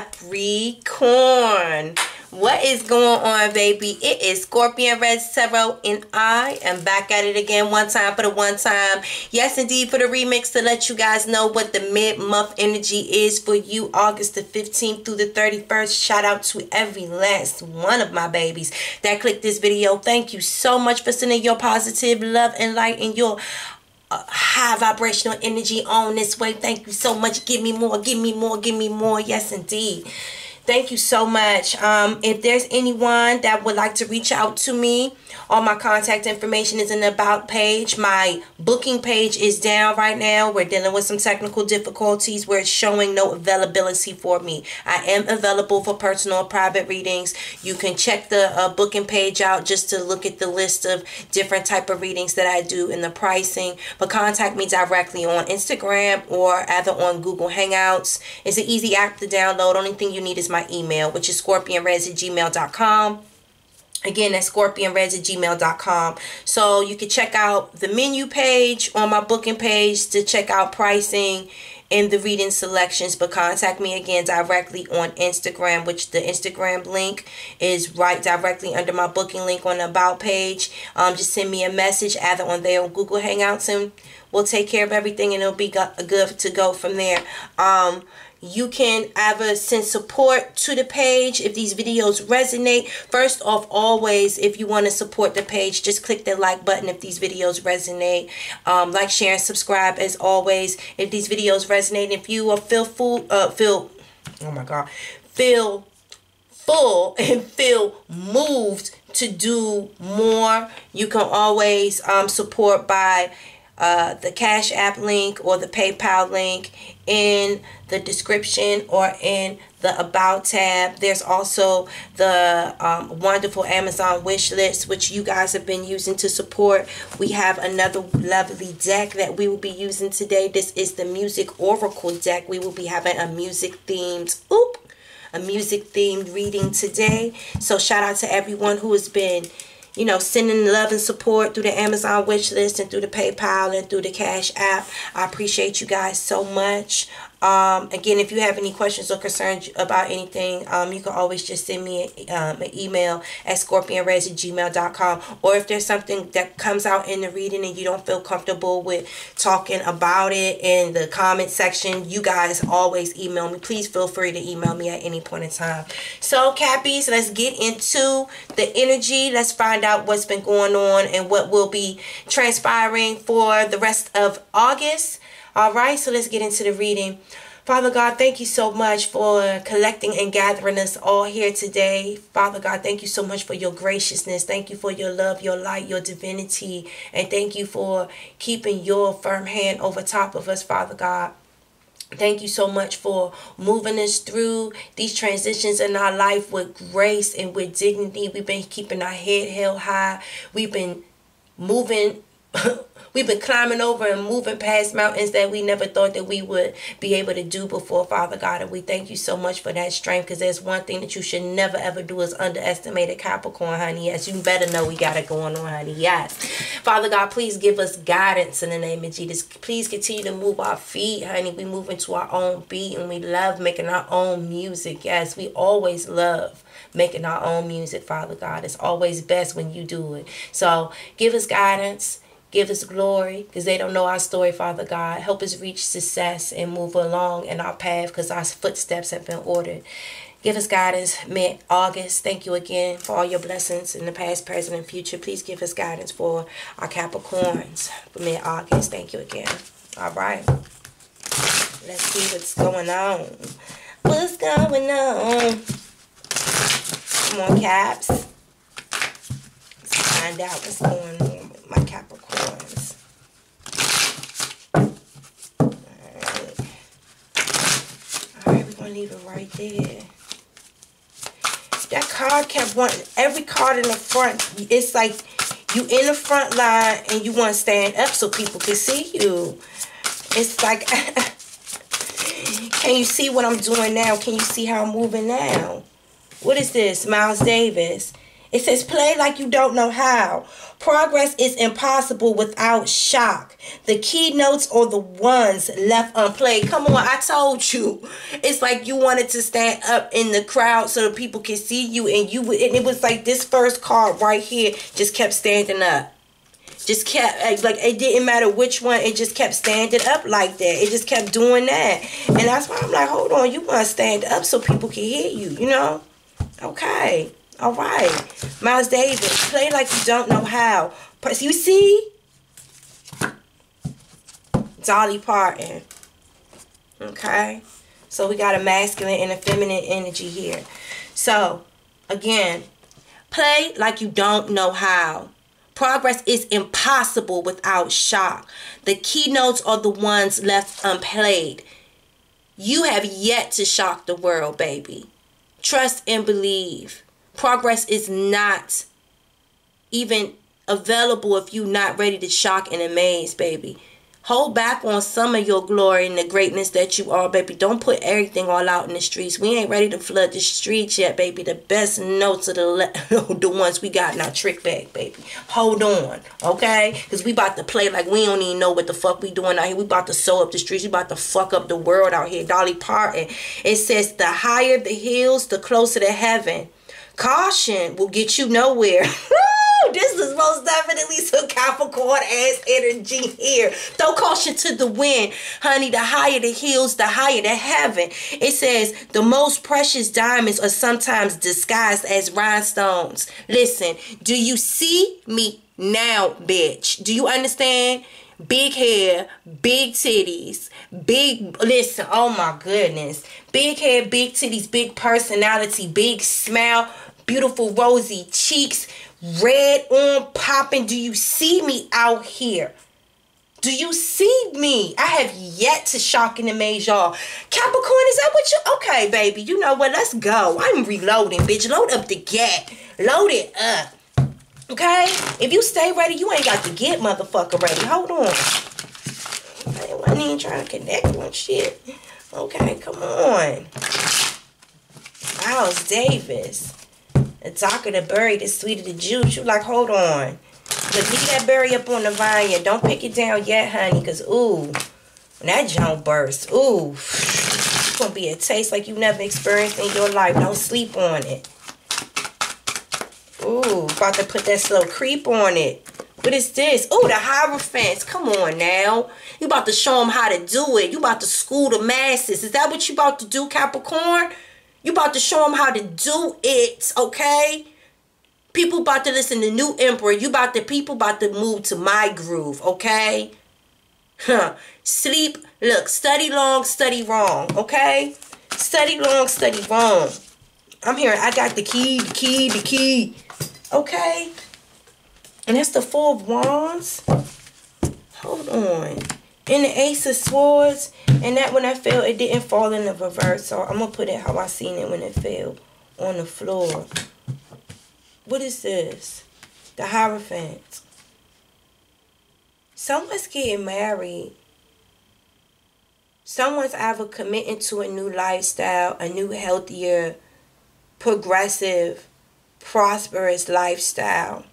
Capricorn. What is going on, baby? It is Scorpion Red Tarot, and I am back at it again one time for the one time. Yes, indeed, for the remix to let you guys know what the mid-month energy is for you, August the 15th through the 31st. Shout out to every last one of my babies that clicked this video. Thank you so much for sending your positive love and light and your high vibrational energy on this way. Thank you so much. Give me more, give me more, give me more. Yes, indeed. Thank you so much. Um, if there's anyone that would like to reach out to me, all my contact information is in the about page. My booking page is down right now. We're dealing with some technical difficulties where it's showing no availability for me. I am available for personal private readings. You can check the uh, booking page out just to look at the list of different type of readings that I do and the pricing. But contact me directly on Instagram or either on Google Hangouts. It's an easy app to download. Only thing you need is my email, which is scorpionreddz at gmail.com. Again, that's scorpionreddz at gmail.com. So you can check out the menu page on my booking page to check out pricing and the reading selections. But contact me again directly on Instagram, which the Instagram link is right directly under my booking link on the About page. Um, just send me a message either on there on Google Hangouts and we'll take care of everything and it'll be good to go from there. Um, you can either send support to the page if these videos resonate. First off always if you want to support the page just click the like button if these videos resonate. Um, like share and subscribe as always if these videos resonate. If you feel full uh feel oh my god feel full and feel moved to do more you can always um, support by uh, the Cash App link or the PayPal link in the description or in the About tab. There's also the um, wonderful Amazon wish list, which you guys have been using to support. We have another lovely deck that we will be using today. This is the Music Oracle deck. We will be having a music themed, oop, a music themed reading today. So shout out to everyone who has been you know, sending love and support through the Amazon wish list and through the PayPal and through the Cash app. I appreciate you guys so much. Um, again, if you have any questions or concerns about anything, um, you can always just send me um, an email at scorpionreddz at gmail.com. Or if there's something that comes out in the reading and you don't feel comfortable with talking about it in the comment section, you guys always email me. Please feel free to email me at any point in time. So, Cappies, let's get into the energy. Let's find out what's been going on and what will be transpiring for the rest of August. All right, so let's get into the reading. Father God, thank you so much for collecting and gathering us all here today. Father God, thank you so much for your graciousness. Thank you for your love, your light, your divinity. And thank you for keeping your firm hand over top of us, Father God. Thank you so much for moving us through these transitions in our life with grace and with dignity. We've been keeping our head held high. We've been moving We've been climbing over and moving past mountains that we never thought that we would be able to do before, Father God. And we thank you so much for that strength because there's one thing that you should never ever do is underestimate a Capricorn, honey. Yes, you better know we got it going on, honey. Yes. Father God, please give us guidance in the name of Jesus. Please continue to move our feet, honey. We move into our own beat and we love making our own music. Yes, we always love making our own music, Father God. It's always best when you do it. So give us guidance Give us glory because they don't know our story, Father God. Help us reach success and move along in our path because our footsteps have been ordered. Give us guidance mid August. Thank you again for all your blessings in the past, present, and future. Please give us guidance for our Capricorns mid August. Thank you again. All right. Let's see what's going on. What's going on? Come on, Caps. Let's find out what's going on with my Capricorn. Gonna leave it right there. That card kept wanting every card in the front. It's like you in the front line and you want to stand up so people can see you. It's like, can you see what I'm doing now? Can you see how I'm moving now? What is this? Miles Davis. It says play like you don't know how. Progress is impossible without shock. The keynotes are the ones left unplayed. Come on, I told you. It's like you wanted to stand up in the crowd so that people can see you and you and it was like this first card right here just kept standing up. Just kept eh, like it didn't matter which one, it just kept standing up like that. It just kept doing that. And that's why I'm like, hold on, you want to stand up so people can hear you, you know? Okay. All right. Miles Davis, play like you don't know how. You see? Dolly Parton. Okay? So we got a masculine and a feminine energy here. So, again, play like you don't know how. Progress is impossible without shock. The keynotes are the ones left unplayed. You have yet to shock the world, baby. Trust and believe progress is not even available if you're not ready to shock and amaze, baby. Hold back on some of your glory and the greatness that you are, baby. Don't put everything all out in the streets. We ain't ready to flood the streets yet, baby. The best notes are the the ones we got in our trick bag, baby. Hold on, okay? Because we about to play like we don't even know what the fuck we doing out here. We about to sew up the streets. We about to fuck up the world out here. Dolly Parton. It says the higher the hills, the closer to heaven. Caution will get you nowhere. this is most definitely some Capricorn ass energy here. Throw caution to the wind, honey. The higher the hills, the higher the heaven. It says the most precious diamonds are sometimes disguised as rhinestones. Listen, do you see me now, bitch? Do you understand? Big hair, big titties, big, listen, oh my goodness. Big hair, big titties, big personality, big smile, beautiful rosy cheeks, red on popping. Do you see me out here? Do you see me? I have yet to shock and amaze y'all. Capricorn, is that what you? Okay, baby. You know what? Let's go. I'm reloading, bitch. Load up the gap. Load it up. Okay? If you stay ready, you ain't got to get motherfucker ready. Hold on. I wasn't even trying to connect on shit. Okay, come on. Miles Davis. The darker the berry, the sweeter the juice. You like, hold on. But leave that berry up on the vine and don't pick it down yet, honey. Because, ooh, when that junk bursts, ooh, it's going to be a taste like you never experienced in your life. Don't sleep on it. Ooh, about to put that slow creep on it. What is this? Oh, the Hierophants. Come on now. You about to show them how to do it. You about to school the masses. Is that what you about to do, Capricorn? You about to show them how to do it, okay? People about to listen to New Emperor. You about to people about to move to my groove, okay? Huh. Sleep. Look, study long, study wrong, okay? Study long, study wrong. I'm here. I got the key, the key, the key. Okay? And that's the four of wands. Hold on in the Ace of Swords. And that when I fell, it didn't fall in the reverse. So I'm going to put it how I seen it when it fell on the floor. What is this? The Hierophant. Someone's getting married. Someone's either committing to a new lifestyle, a new healthier, progressive, prosperous lifestyle.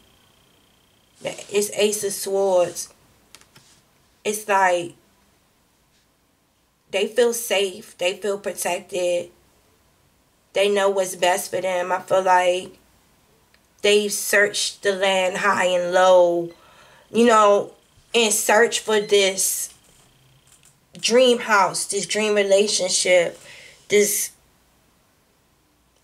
It's Ace of Swords it's like they feel safe, they feel protected, they know what's best for them. I feel like they've searched the land high and low, you know, in search for this dream house, this dream relationship, this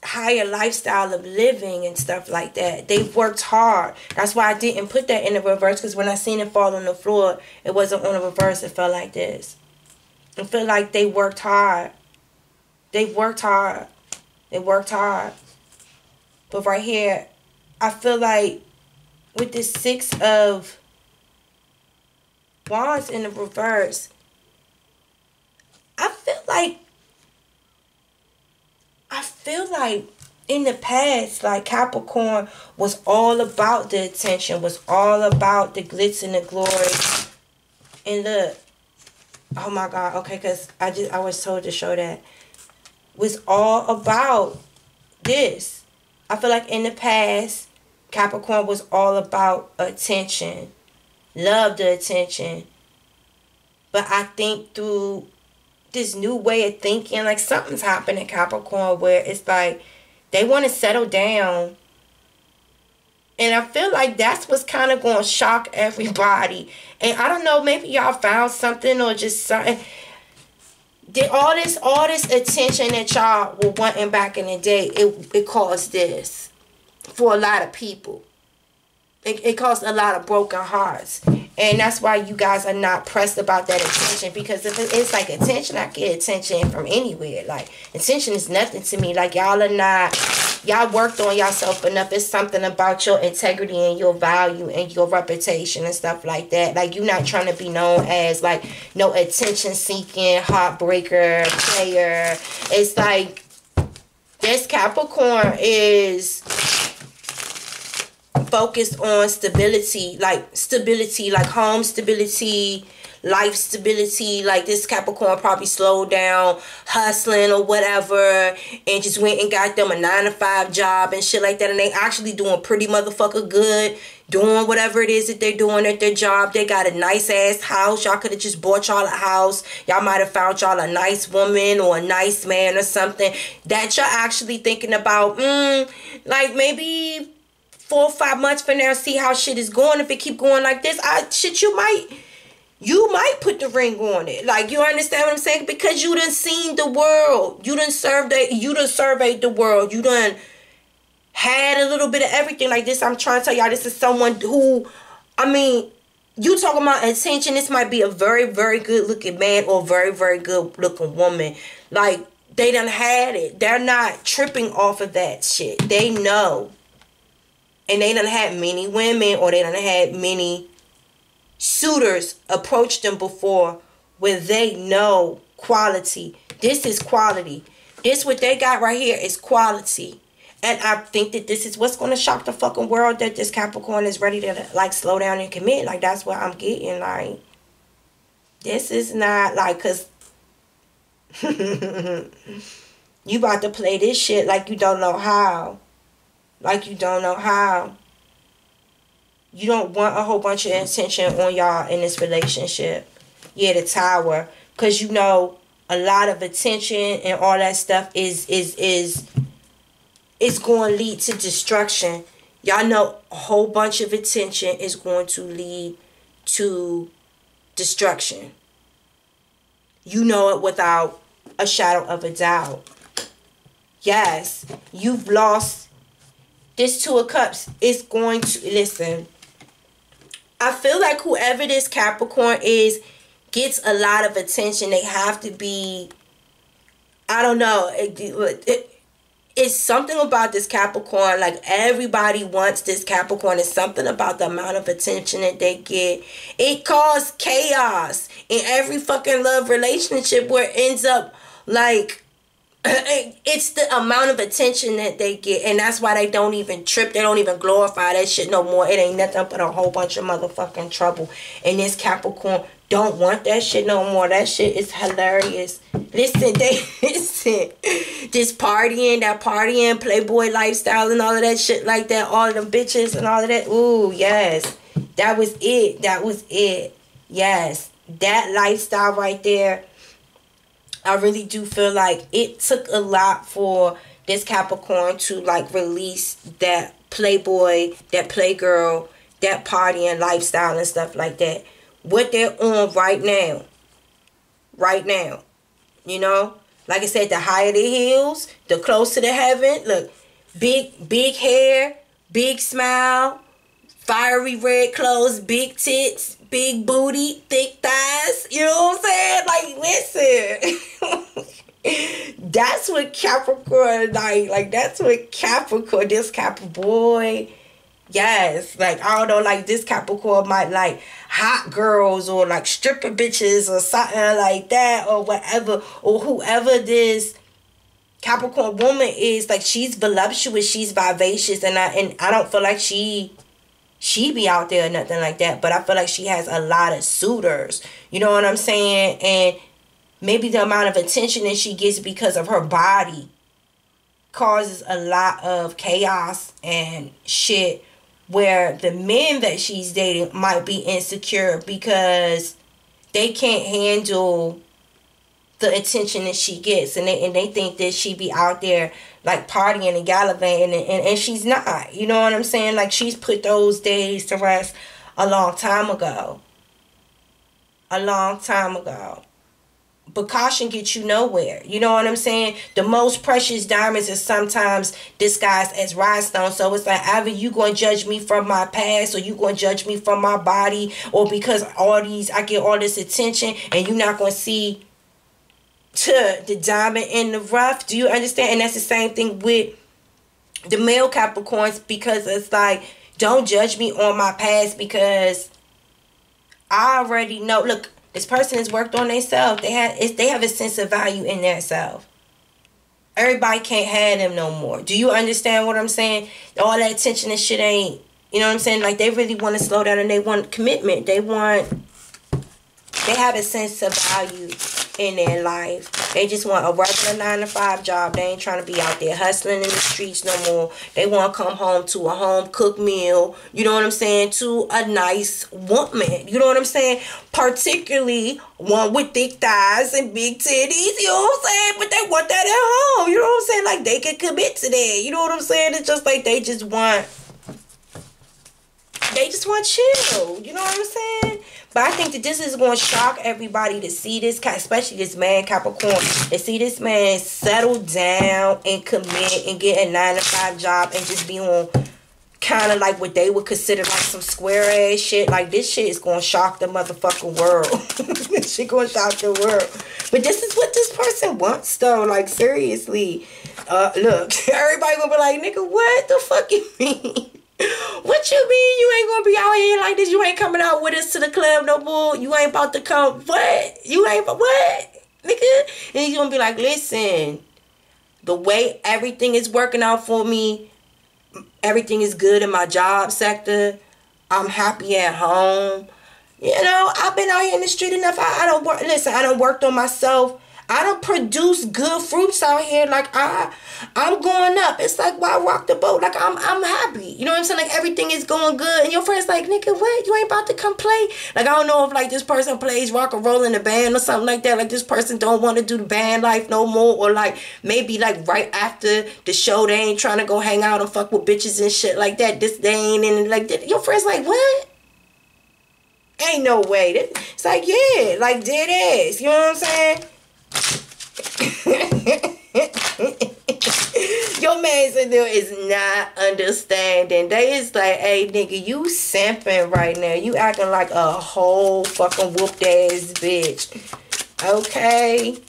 higher lifestyle of living and stuff like that. They've worked hard. That's why I didn't put that in the reverse because when I seen it fall on the floor, it wasn't on the reverse. It felt like this. I feel like they worked hard. They worked hard. They worked hard. But right here, I feel like with this six of wands in the reverse, I feel like feel like in the past, like Capricorn was all about the attention, was all about the glitz and the glory. And look, oh my God, okay, because I just I was told to show that was all about this. I feel like in the past, Capricorn was all about attention, loved the attention. But I think through this new way of thinking, like something's happening Capricorn where it's like they want to settle down. And I feel like that's what's kind of going to shock everybody. And I don't know, maybe y'all found something or just something. Did all this all this attention that y'all were wanting back in the day, it, it caused this for a lot of people. It, it caused a lot of broken hearts. And that's why you guys are not pressed about that attention. Because if it's like attention, I get attention from anywhere. Like, attention is nothing to me. Like, y'all are not, y'all worked on yourself enough. It's something about your integrity and your value and your reputation and stuff like that. Like, you're not trying to be known as, like, no attention seeking, heartbreaker, player. It's like, this Capricorn is focused on stability, like stability, like home stability, life stability. Like this Capricorn probably slowed down hustling or whatever and just went and got them a nine to five job and shit like that. And they actually doing pretty motherfucker good, doing whatever it is that they're doing at their job. They got a nice ass house. Y'all could have just bought y'all a house. Y'all might have found y'all a nice woman or a nice man or something that y'all actually thinking about. Mm, like maybe four or five months from now, see how shit is going. If it keep going like this, I shit you might you might put the ring on it. Like you understand what I'm saying? Because you done seen the world. You done served you done surveyed the world. You done had a little bit of everything like this. I'm trying to tell y'all this is someone who I mean you talking about attention, this might be a very, very good looking man or very, very good looking woman. Like they done had it. They're not tripping off of that shit. They know and they done had many women or they done had many suitors approach them before where they know quality. This is quality. This what they got right here is quality. And I think that this is what's going to shock the fucking world that this Capricorn is ready to like slow down and commit. Like that's what I'm getting. Like this is not like cause you about to play this shit like you don't know how like you don't know how. You don't want a whole bunch of attention on y'all in this relationship. Yeah, the tower. Cause you know a lot of attention and all that stuff is is is is going to lead to destruction. Y'all know a whole bunch of attention is going to lead to destruction. You know it without a shadow of a doubt. Yes, you've lost this two of cups is going to listen i feel like whoever this capricorn is gets a lot of attention. They have to be i don't know it, it, it's something about this capricorn like everybody wants this capricorn. It's something about the amount of attention that they get. It causes chaos in every fucking love relationship where it ends up like it's the amount of attention that they get and that's why they don't even trip they don't even glorify that shit no more. It ain't nothing but a whole bunch of motherfucking trouble. And this capricorn don't want that shit no more. That shit is hilarious. Listen they listen. This partying that partying playboy lifestyle and all of that shit like that all of them bitches and all of that. Ooh yes. That was it. That was it. Yes. That lifestyle right there I really do feel like it took a lot for this Capricorn to like release that playboy, that playgirl, that party and lifestyle and stuff like that. What they're on right now. Right now. You know? Like I said, the higher the heels, the closer to heaven. Look, big, big hair, big smile, fiery red clothes, big tits, big booty, thick thighs. You know what I'm saying? Like, listen. that's what Capricorn like. Like that's what Capricorn. This Capricorn boy. Yes, like I don't know, like this Capricorn might like hot girls or like stripper bitches or something like that or whatever or whoever this Capricorn woman is like she's voluptuous, she's vivacious, and I and I don't feel like she she be out there or nothing like that. But I feel like she has a lot of suitors. You know what I'm saying? And maybe the amount of attention that she gets because of her body causes a lot of chaos and shit where the men that she's dating might be insecure because they can't handle the attention that she gets and they and they think that she be out there like partying and gallivanting and, and, and she's not you know what i'm saying like she's put those days to rest a long time ago a long time ago but caution gets you nowhere. You know what I'm saying? The most precious diamonds is sometimes disguised as rhinestones. So it's like either you gonna judge me from my past or you gonna judge me from my body or because all these I get all this attention and you're not gonna see to the diamond in the rough. Do you understand? And that's the same thing with the male Capricorns because it's like don't judge me on my past because I already know. Look, this person has worked on themselves. They have they have a sense of value in themselves. Everybody can't have them no more. Do you understand what I'm saying? All that attention and shit ain't. You know what I'm saying? Like they really want to slow down and they want commitment. They want. They have a sense of value in their life. They just want a regular nine to five job. They ain't trying to be out there hustling in the streets no more. They want to come home to a home cooked meal. You know what I'm saying? To a nice woman. You know what I'm saying? Particularly one with thick thighs and big titties. You know what I'm saying? But they want that at home. You know what I'm saying? Like they can commit to that. You know what I'm saying? It's just like they just want. They just want chill. You know what I'm saying? But I think that this is going to shock everybody to see this, especially this man Capricorn, to see this man settle down and commit and get a nine to five job and just be on kind of like what they would consider like some square ass shit. Like this shit is going to shock the motherfucking world. shit going to shock the world. But this is what this person wants though. Like seriously. Uh, look, everybody gonna be like, nigga, what the fuck you mean? What you mean you ain't gonna be out here like this? You ain't coming out with us to the club no more. You ain't about to come. What? You ain't what? Nigga? And he's gonna be like, listen, the way everything is working out for me, everything is good in my job sector. I'm happy at home. You know, I've been out here in the street enough. I, I don't work. Listen, I don't worked on myself. I don't produce good fruits out here. Like I, I'm going up. It's like why rock the boat? Like I'm, I'm happy. You know what I'm saying? Like everything is going good, and your friend's like, nigga, what? You ain't about to come play? Like I don't know if like this person plays rock and roll in the band or something like that. Like this person don't want to do the band life no more, or like maybe like right after the show they ain't trying to go hang out and fuck with bitches and shit like that. This and like your friend's like, what? Ain't no way. It's like yeah, like dead ass. You know what I'm saying? Your man there is not understanding. They is like, hey nigga, you simping right now. You acting like a whole fucking whooped ass bitch. Okay.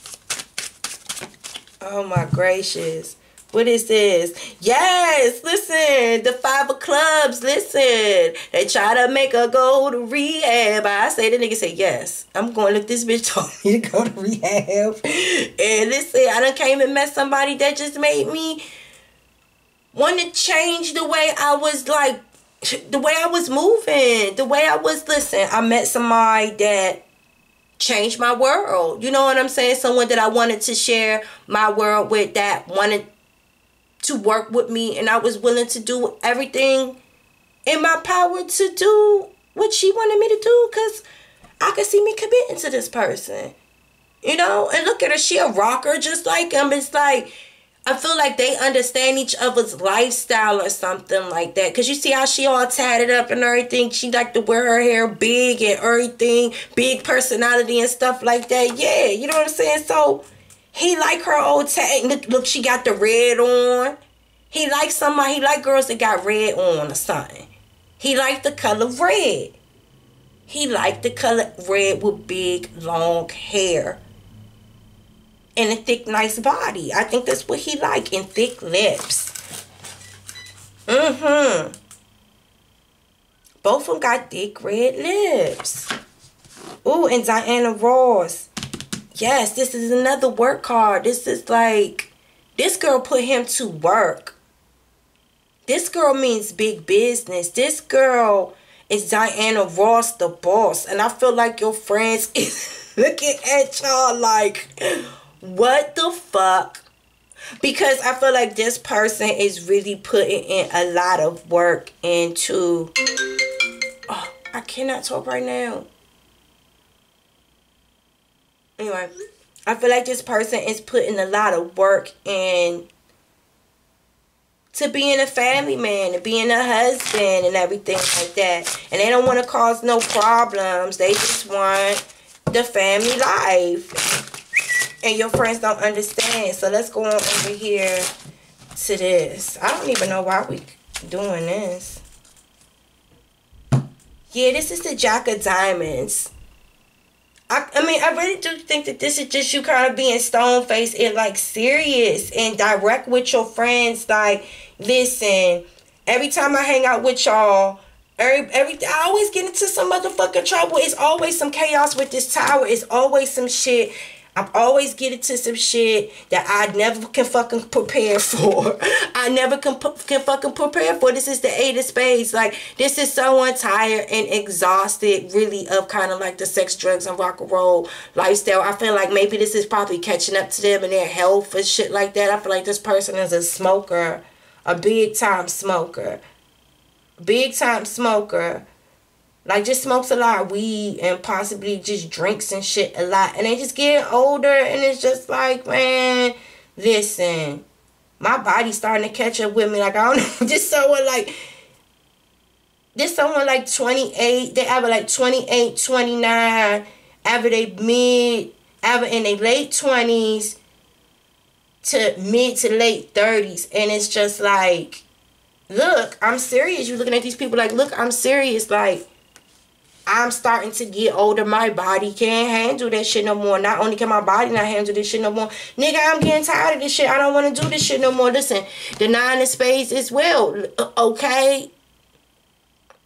Oh my gracious. What is this? Yes, listen, the five of clubs, listen. They try to make her go to rehab. I say the nigga say, yes, I'm going to let this bitch told me to go to rehab. And listen, I done came and met somebody that just made me want to change the way I was like, the way I was moving, the way I was, listen, I met somebody that changed my world. You know what I'm saying? Someone that I wanted to share my world with that wanted to work with me and I was willing to do everything in my power to do what she wanted me to do because I could see me committing to this person. You know, and look at her, she a rocker just like him. It's like I feel like they understand each other's lifestyle or something like that. Cause you see how she all tatted up and everything. She like to wear her hair big and everything, big personality and stuff like that. Yeah, you know what I'm saying? So he like her old tag. Look, look, she got the red on. He like somebody. He like girls that got red on or something. He like the color red. He like the color red with big long hair and a thick, nice body. I think that's what he like and thick lips. Mm-hmm. Both of them got thick red lips. Ooh, and Diana Ross yes, this is another work card. This is like, this girl put him to work. This girl means big business. This girl is Diana Ross, the boss. And I feel like your friends is looking at y'all like, what the fuck? because I feel like this person is really putting in a lot of work into. Oh, I cannot talk right now. Anyway, I feel like this person is putting a lot of work in to being a family man, to being a husband and everything like that. And they don't want to cause no problems. They just want the family life. And your friends don't understand. So let's go on over here to this. I don't even know why we doing this. Yeah, this is the Jack of Diamonds. I, I mean, I really do think that this is just you kind of being stone faced and like serious and direct with your friends. Like, listen, every time I hang out with y'all, every, every I always get into some motherfucking trouble. It's always some chaos with this tower. It's always some shit. I'm always getting to some shit that I never can fucking prepare for. I never can, can fucking prepare for. This is the eight of spades. Like, this is someone tired and exhausted, really, of kind of like the sex, drugs, and rock and roll lifestyle. I feel like maybe this is probably catching up to them and their health and shit like that. I feel like this person is a smoker, a big time smoker. Big time smoker like just smokes a lot of weed and possibly just drinks and shit a lot. And they just getting older and it's just like, man, listen, my body's starting to catch up with me. Like I don't know, just someone like this someone like 28, they ever like 28, 29, ever they mid, ever in their late 20s to mid to late 30s. And it's just like, look, I'm serious. You're looking at these people like, look, I'm serious. Like, I'm starting to get older. My body can't handle that shit no more. Not only can my body not handle this shit no more, nigga, I'm getting tired of this shit. I don't want to do this shit no more. Listen, the nine of spades is well, okay?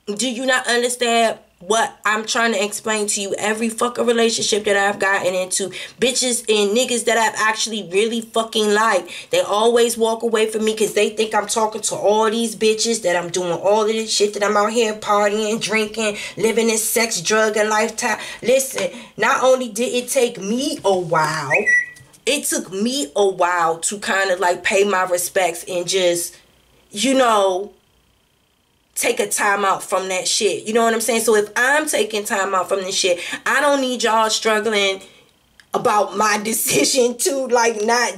Do you not understand what I'm trying to explain to you. Every fucking relationship that I've gotten into, bitches and niggas that I've actually really fucking liked, they always walk away from me because they think I'm talking to all these bitches, that I'm doing all of this shit, that I'm out here partying, drinking, living this sex, drug, and lifetime. Listen, not only did it take me a while, it took me a while to kind of like pay my respects and just, you know, take a time out from that shit. You know what I'm saying? So if I'm taking time out from this shit, I don't need y'all struggling about my decision to like not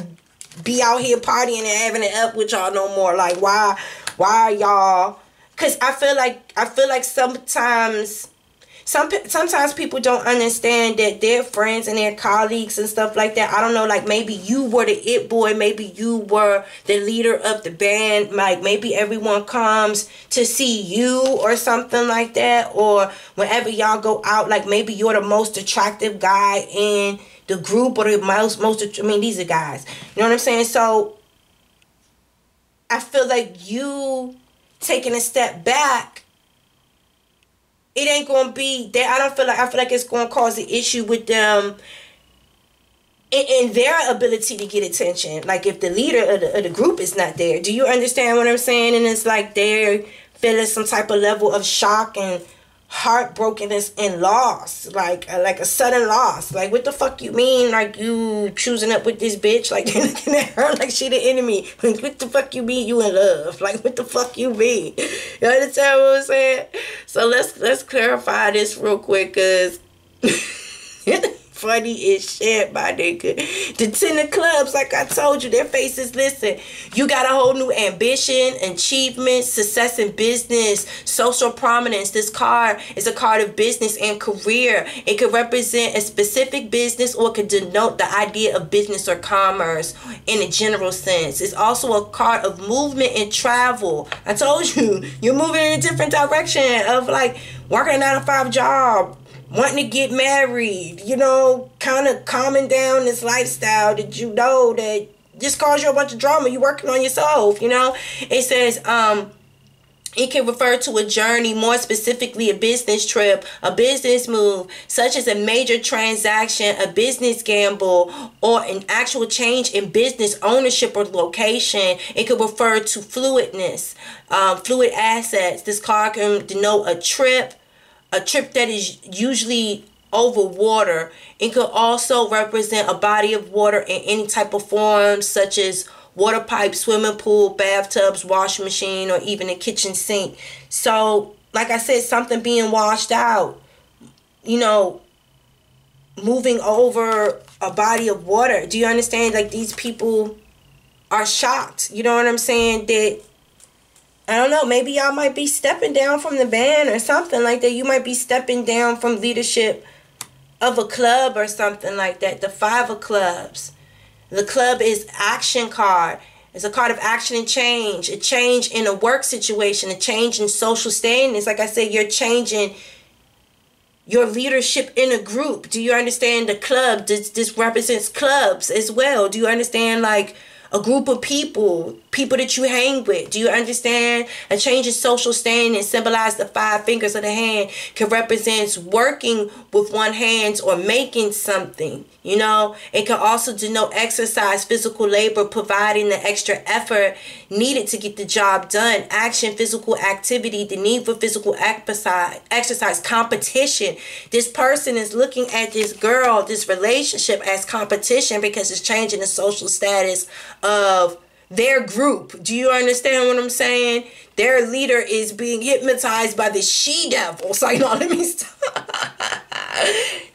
be out here partying and having it up with y'all no more. Like why why y'all cuz I feel like I feel like sometimes some sometimes people don't understand that their friends and their colleagues and stuff like that. I don't know, like maybe you were the it boy, maybe you were the leader of the band, like maybe everyone comes to see you or something like that, or whenever y'all go out, like maybe you're the most attractive guy in the group or the most most. I mean, these are guys. You know what I'm saying? So I feel like you taking a step back it ain't gonna be that I don't feel like I feel like it's gonna cause an issue with them in, in, their ability to get attention. Like if the leader of the, of the group is not there. Do you understand what I'm saying? And it's like they're feeling some type of level of shock and heartbrokenness and loss like uh, like a sudden loss. Like what the fuck you mean? Like you choosing up with this bitch? Like looking at her like she the enemy. Like what the fuck you mean you in love? Like what the fuck you mean? You understand what i'm saying? So let's let's clarify this real quick because funny as shit, my nigga. The ten of clubs, like I told you, their faces listen. You got a whole new ambition, achievement, success in business, social prominence. This card is a card of business and career. It could represent a specific business or could denote the idea of business or commerce in a general sense. It's also a card of movement and travel. I told you, you're moving in a different direction of like working a nine to five job wanting to get married, you know, kind of calming down this lifestyle that you know that just cause you a bunch of drama. You working on yourself, you know. It says, um, it can refer to a journey, more specifically a business trip, a business move, such as a major transaction, a business gamble, or an actual change in business ownership or location. It could refer to fluidness, um, fluid assets. This card can denote a trip, a trip that is usually over water. It could also represent a body of water in any type of form, such as water pipe, swimming pool, bathtubs, washing machine, or even a kitchen sink. So, like I said, something being washed out, you know, moving over a body of water. Do you understand? Like these people are shocked. You know what I'm saying? That I don't know, maybe y'all might be stepping down from the band or something like that. You might be stepping down from leadership of a club or something like that. The five of clubs. The club is action card. It's a card of action and change. A change in a work situation, a change in social standings. Like I said, you're changing your leadership in a group. Do you understand the club? This this represents clubs as well. Do you understand like a group of people, people that you hang with. Do you understand? A change in social standing symbolize the five fingers of the hand can represent working with one hand or making something. You know, it can also denote exercise, physical labor, providing the extra effort needed to get the job done. Action, physical activity, the need for physical exercise, competition. This person is looking at this girl, this relationship as competition because it's changing the social status of their group. Do you understand what I'm saying? Their leader is being hypnotized by the she devil. So, you know, let me stop.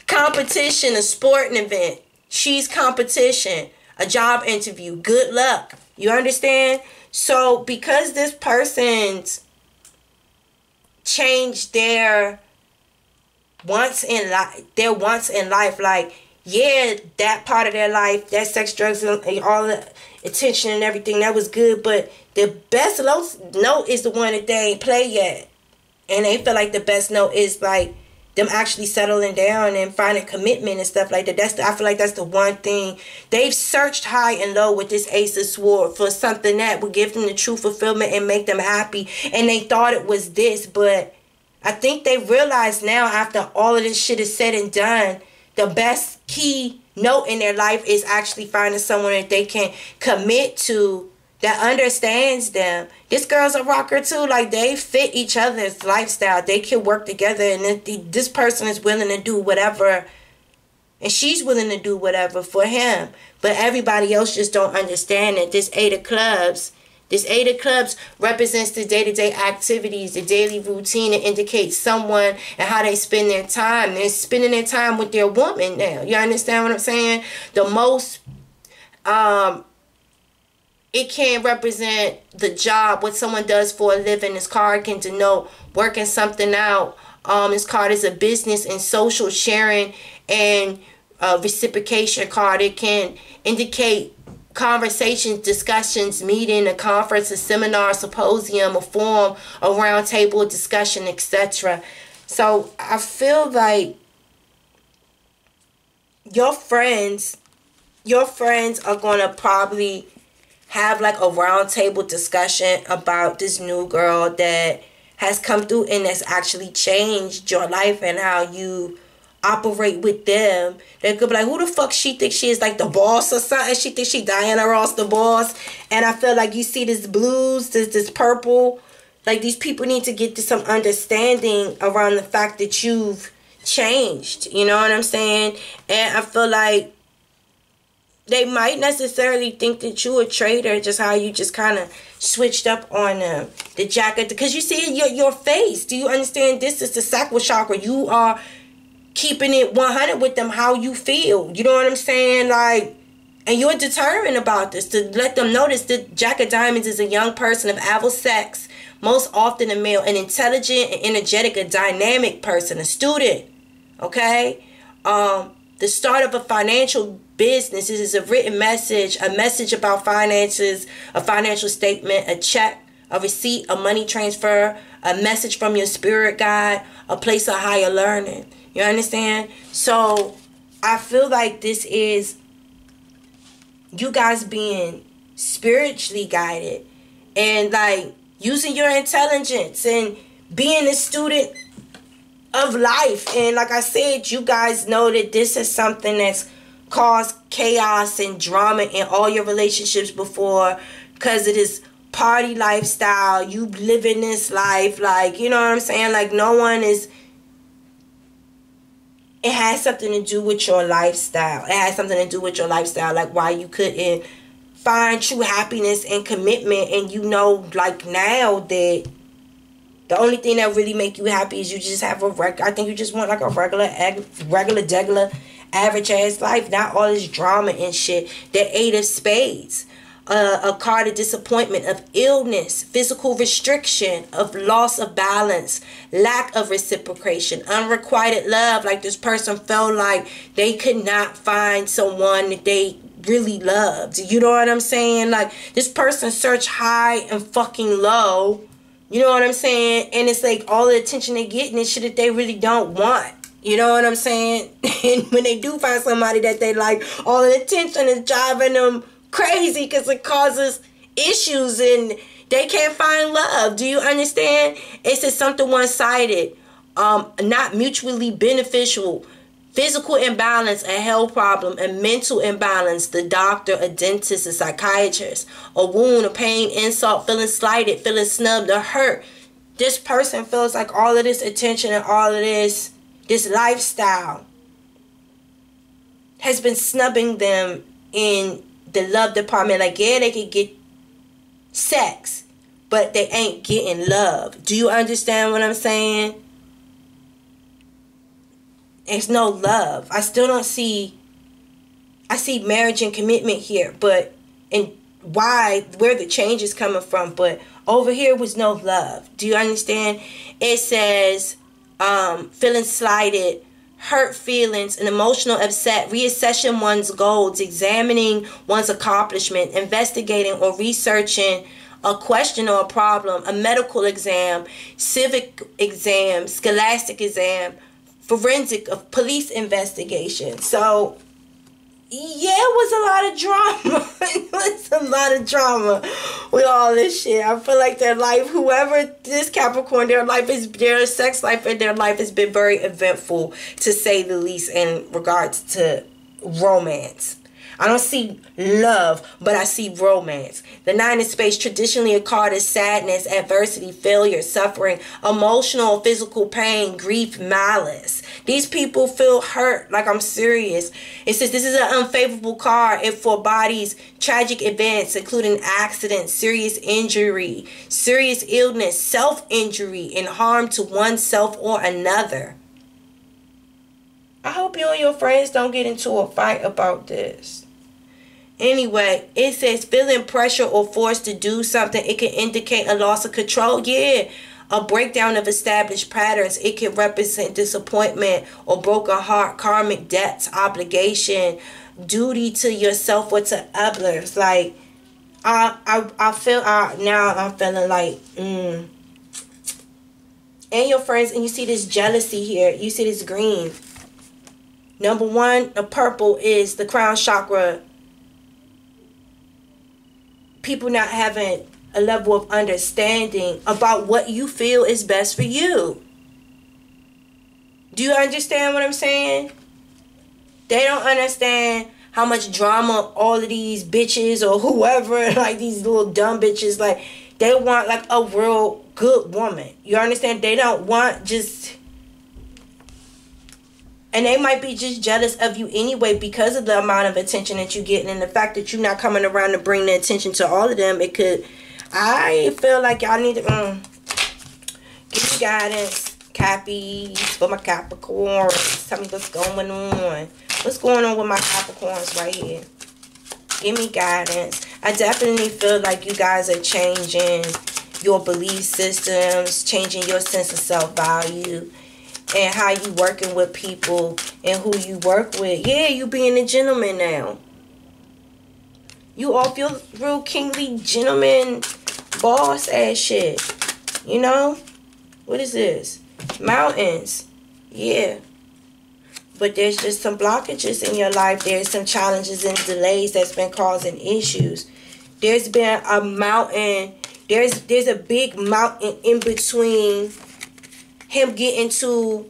Competition, a sporting event. She's competition, a job interview. Good luck. You understand? So because this person's changed their wants in life, their wants in life, like yeah, that part of their life, that sex, drugs, and all the attention and everything, that was good. But the best note is the one that they ain't play yet, and they feel like the best note is like them actually settling down and finding commitment and stuff like that. That's the, I feel like that's the one thing they've searched high and low with this Ace of Sword for something that would give them the true fulfillment and make them happy. And they thought it was this, but I think they realize now after all of this shit is said and done, the best key note in their life is actually finding someone that they can commit to that understands them. This girl's a rocker too. Like they fit each other's lifestyle. They can work together, and if this person is willing to do whatever, and she's willing to do whatever for him. But everybody else just don't understand that this eight of clubs. This eight of clubs represents the day-to-day activities, the daily routine. It indicates someone and how they spend their time. They're spending their time with their woman now. You understand what I'm saying? The most um it can represent the job, what someone does for a living. This card can denote working something out. Um, this card is a business and social sharing and uh, reciprocation card. It can indicate conversations, discussions, meeting, a conference, a seminar, a symposium, a forum, a roundtable discussion, etc. So I feel like your friends, your friends are gonna probably have like a roundtable discussion about this new girl that has come through and has actually changed your life and how you operate with them. They could be like, who the fuck she thinks she is like the boss or something? She thinks she Diana Ross the boss. And I feel like you see this blues, this this purple. Like these people need to get to some understanding around the fact that you've changed. You know what I'm saying? And I feel like they might necessarily think that you a traitor just how you just kind of switched up on them the jacket because you see your your face. Do you understand? This is the sacral chakra. You are keeping it 100 with them how you feel. You know what i'm saying? Like and you're determined about this to let them notice that jack of diamonds is a young person of avid sex most often a male an intelligent and energetic a dynamic person a student okay? Um the start of a financial business. Is a written message, a message about finances, a financial statement, a check, a receipt, a money transfer, a message from your spirit guide, a place of higher learning. You understand? So I feel like this is you guys being spiritually guided and like using your intelligence and being a student of life. And like I said, you guys know that this is something that's caused chaos and drama in all your relationships before because it is party lifestyle. You living this life, like, you know what I'm saying? Like, no one is. It has something to do with your lifestyle. It has something to do with your lifestyle, like why you couldn't find true happiness and commitment and you know like now that the only thing that really make you happy is you just have a reg I think you just want like a regular regular regular average ass life not all this drama and shit the eight of spades uh, a card of disappointment, of illness, physical restriction, of loss of balance, lack of reciprocation, unrequited love. Like this person felt like they could not find someone that they really loved. You know what I'm saying? Like this person searched high and fucking low. You know what I'm saying? And it's like all the attention they getting is shit that they really don't want. You know what I'm saying? And when they do find somebody that they like, all the attention is driving them crazy because it causes issues and they can't find love. Do you understand? It's just something one sided, um, not mutually beneficial. Physical imbalance, a health problem, a mental imbalance, the doctor, a dentist, a psychiatrist, a wound, a pain, insult, feeling slighted, feeling snubbed or hurt. This person feels like all of this attention and all of this, this lifestyle has been snubbing them in the love department. Like, yeah, they could get sex, but they ain't getting love. Do you understand what I'm saying? There's no love. I still don't see. I see marriage and commitment here, but and why where the change is coming from, but over here was no love. Do you understand? It says um feeling slighted, hurt feelings, an emotional upset, reassessing one's goals, examining one's accomplishment, investigating or researching a question or a problem, a medical exam, civic exam, scholastic exam, forensic of police investigation. So yeah, it was a lot of drama. it was a lot of drama with all this shit. I feel like their life, whoever this Capricorn, their life is their sex life and their life has been very eventful to say the least in regards to romance. I don't see love, but I see romance. The nine of spades, traditionally a card is sadness, adversity, failure, suffering, emotional, physical pain, grief, malice. These people feel hurt, like I'm serious. It says this is an unfavorable card. It forebodies tragic events, including accidents, serious injury, serious illness, self injury, and harm to oneself or another. I hope you and your friends don't get into a fight about this. Anyway, it says feeling pressure or forced to do something. It can indicate a loss of control. Yeah. A breakdown of established patterns. It can represent disappointment or broken heart, karmic debts, obligation, duty to yourself or to others. Like, I I, I feel I, now I'm feeling like, mm. And your friends, and you see this jealousy here. You see this green. Number one, the purple is the crown chakra people not having a level of understanding about what you feel is best for you. Do you understand what I'm saying? They don't understand how much drama all of these bitches or whoever, like these little dumb bitches, like they want like a real good woman. You understand? They don't want just and they might be just jealous of you anyway because of the amount of attention that you get and the fact that you're not coming around to bring the attention to all of them. It could, I feel like y'all need to um, give me guidance, Cappy, for my Capricorns. Tell me what's going on. What's going on with my Capricorns right here? Give me guidance. I definitely feel like you guys are changing your belief systems, changing your sense of self-value and how you working with people and who you work with. Yeah, you being a gentleman now. You all feel real kingly gentleman boss ass shit. You know? What is this? Mountains. Yeah. But there's just some blockages in your life. There's some challenges and delays that's been causing issues. There's been a mountain. There's there's a big mountain in between him getting to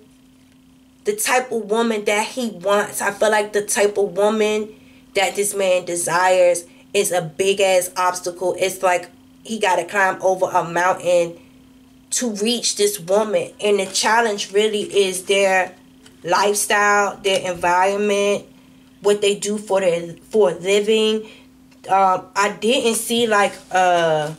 the type of woman that he wants. I feel like the type of woman that this man desires is a big ass obstacle. It's like he got to climb over a mountain to reach this woman. And the challenge really is their lifestyle, their environment, what they do for their for living, um, I didn't see like a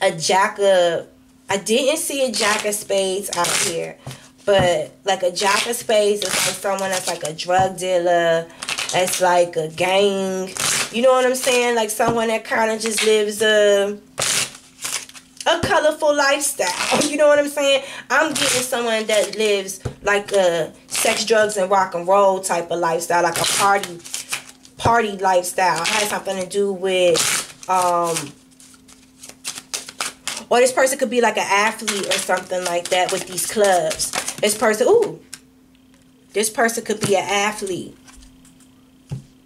a jack of I didn't see a jack of spades out here, but like a jack of spades is like someone that's like a drug dealer, that's like a gang. You know what I'm saying? Like someone that kind of just lives a a colorful lifestyle. You know what I'm saying? I'm getting someone that lives like a sex, drugs, and rock and roll type of lifestyle, like a party party lifestyle. It has something to do with um or this person could be like an athlete or something like that with these clubs. This person, ooh, this person could be an athlete.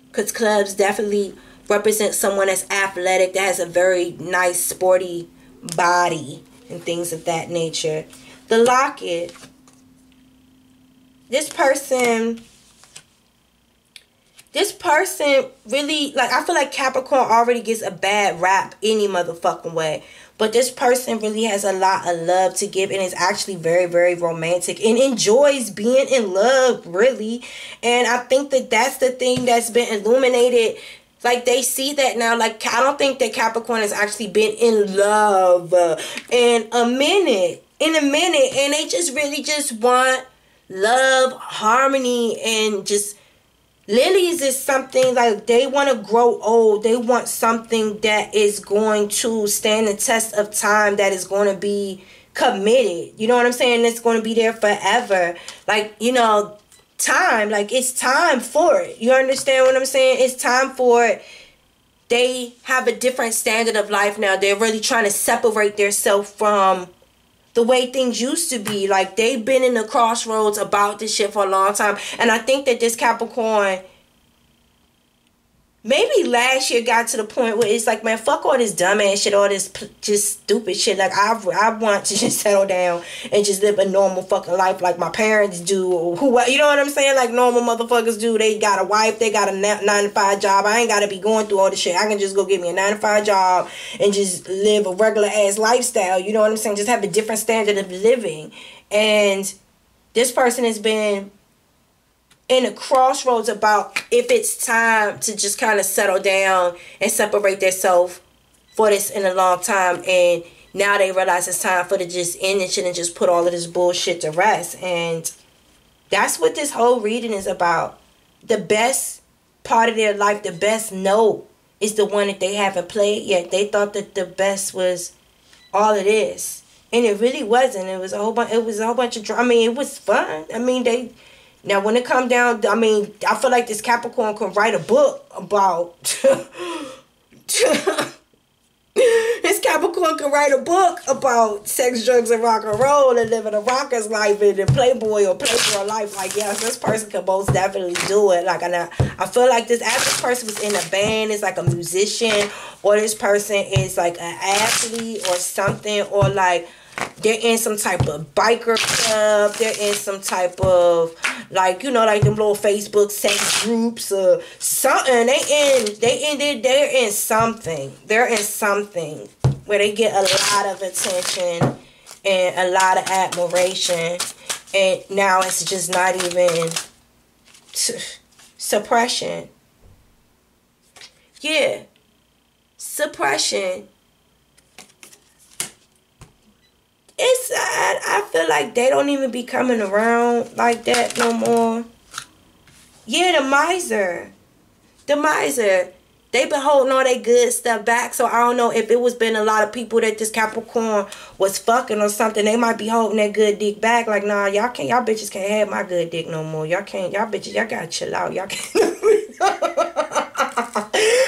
Because clubs definitely represent someone that's athletic, that has a very nice, sporty body, and things of that nature. The locket, this person this person really like I feel like Capricorn already gets a bad rap any motherfucking way. But this person really has a lot of love to give and is actually very, very romantic and enjoys being in love, really. And I think that that's the thing that's been illuminated. Like they see that now. Like I don't think that Capricorn has actually been in love in a minute. In a minute. And they just really just want love, harmony, and just Lilies is something like they want to grow old. They want something that is going to stand the test of time, that is going to be committed. You know what I'm saying? It's going to be there forever. Like, you know, time. Like, it's time for it. You understand what I'm saying? It's time for it. They have a different standard of life now. They're really trying to separate themselves from the way things used to be. Like they've been in the crossroads about this shit for a long time. And I think that this Capricorn maybe last year got to the point where it's like, man, fuck all this dumbass shit, all this just stupid shit. Like, I, I want to just settle down and just live a normal fucking life like my parents do. Or who, you know what I'm saying? Like normal motherfuckers do. They got a wife, they got a nine to five job. I ain't got to be going through all this shit. I can just go get me a nine to five job and just live a regular ass lifestyle. You know what I'm saying? Just have a different standard of living. And this person has been in a crossroads about if it's time to just kind of settle down and separate themselves for this in a long time and now they realize it's time for to just end this shit and just put all of this bullshit to rest. And that's what this whole reading is about. The best part of their life the best note is the one that they haven't played yet. They thought that the best was all it is and it really wasn't. It was a whole bunch it was a whole bunch of drama i mean it was fun. I mean they now, when it come down, I mean, I feel like this Capricorn could write a book about. this Capricorn could write a book about sex, drugs, and rock and roll and living a rocker's life and a playboy or playboy life. Like, yes, this person could most definitely do it. Like, and I, I feel like this, as this person was in a band, is like a musician, or this person is like an athlete or something, or like they're in some type of biker club. They're in some type of like you know like them little Facebook sex groups or something. They in they in they they're in something. They're in something where they get a lot of attention and a lot of admiration. And now it's just not even suppression. Yeah. Suppression it's sad. I feel like they don't even be coming around like that no more. Yeah, the miser. The miser. They been holding all their good stuff back. So I don't know if it was been a lot of people that this Capricorn was fucking or something. They might be holding that good dick back. Like, nah, y'all can't y'all bitches can't have my good dick no more. Y'all can't y'all bitches, y'all gotta chill out. Y'all can't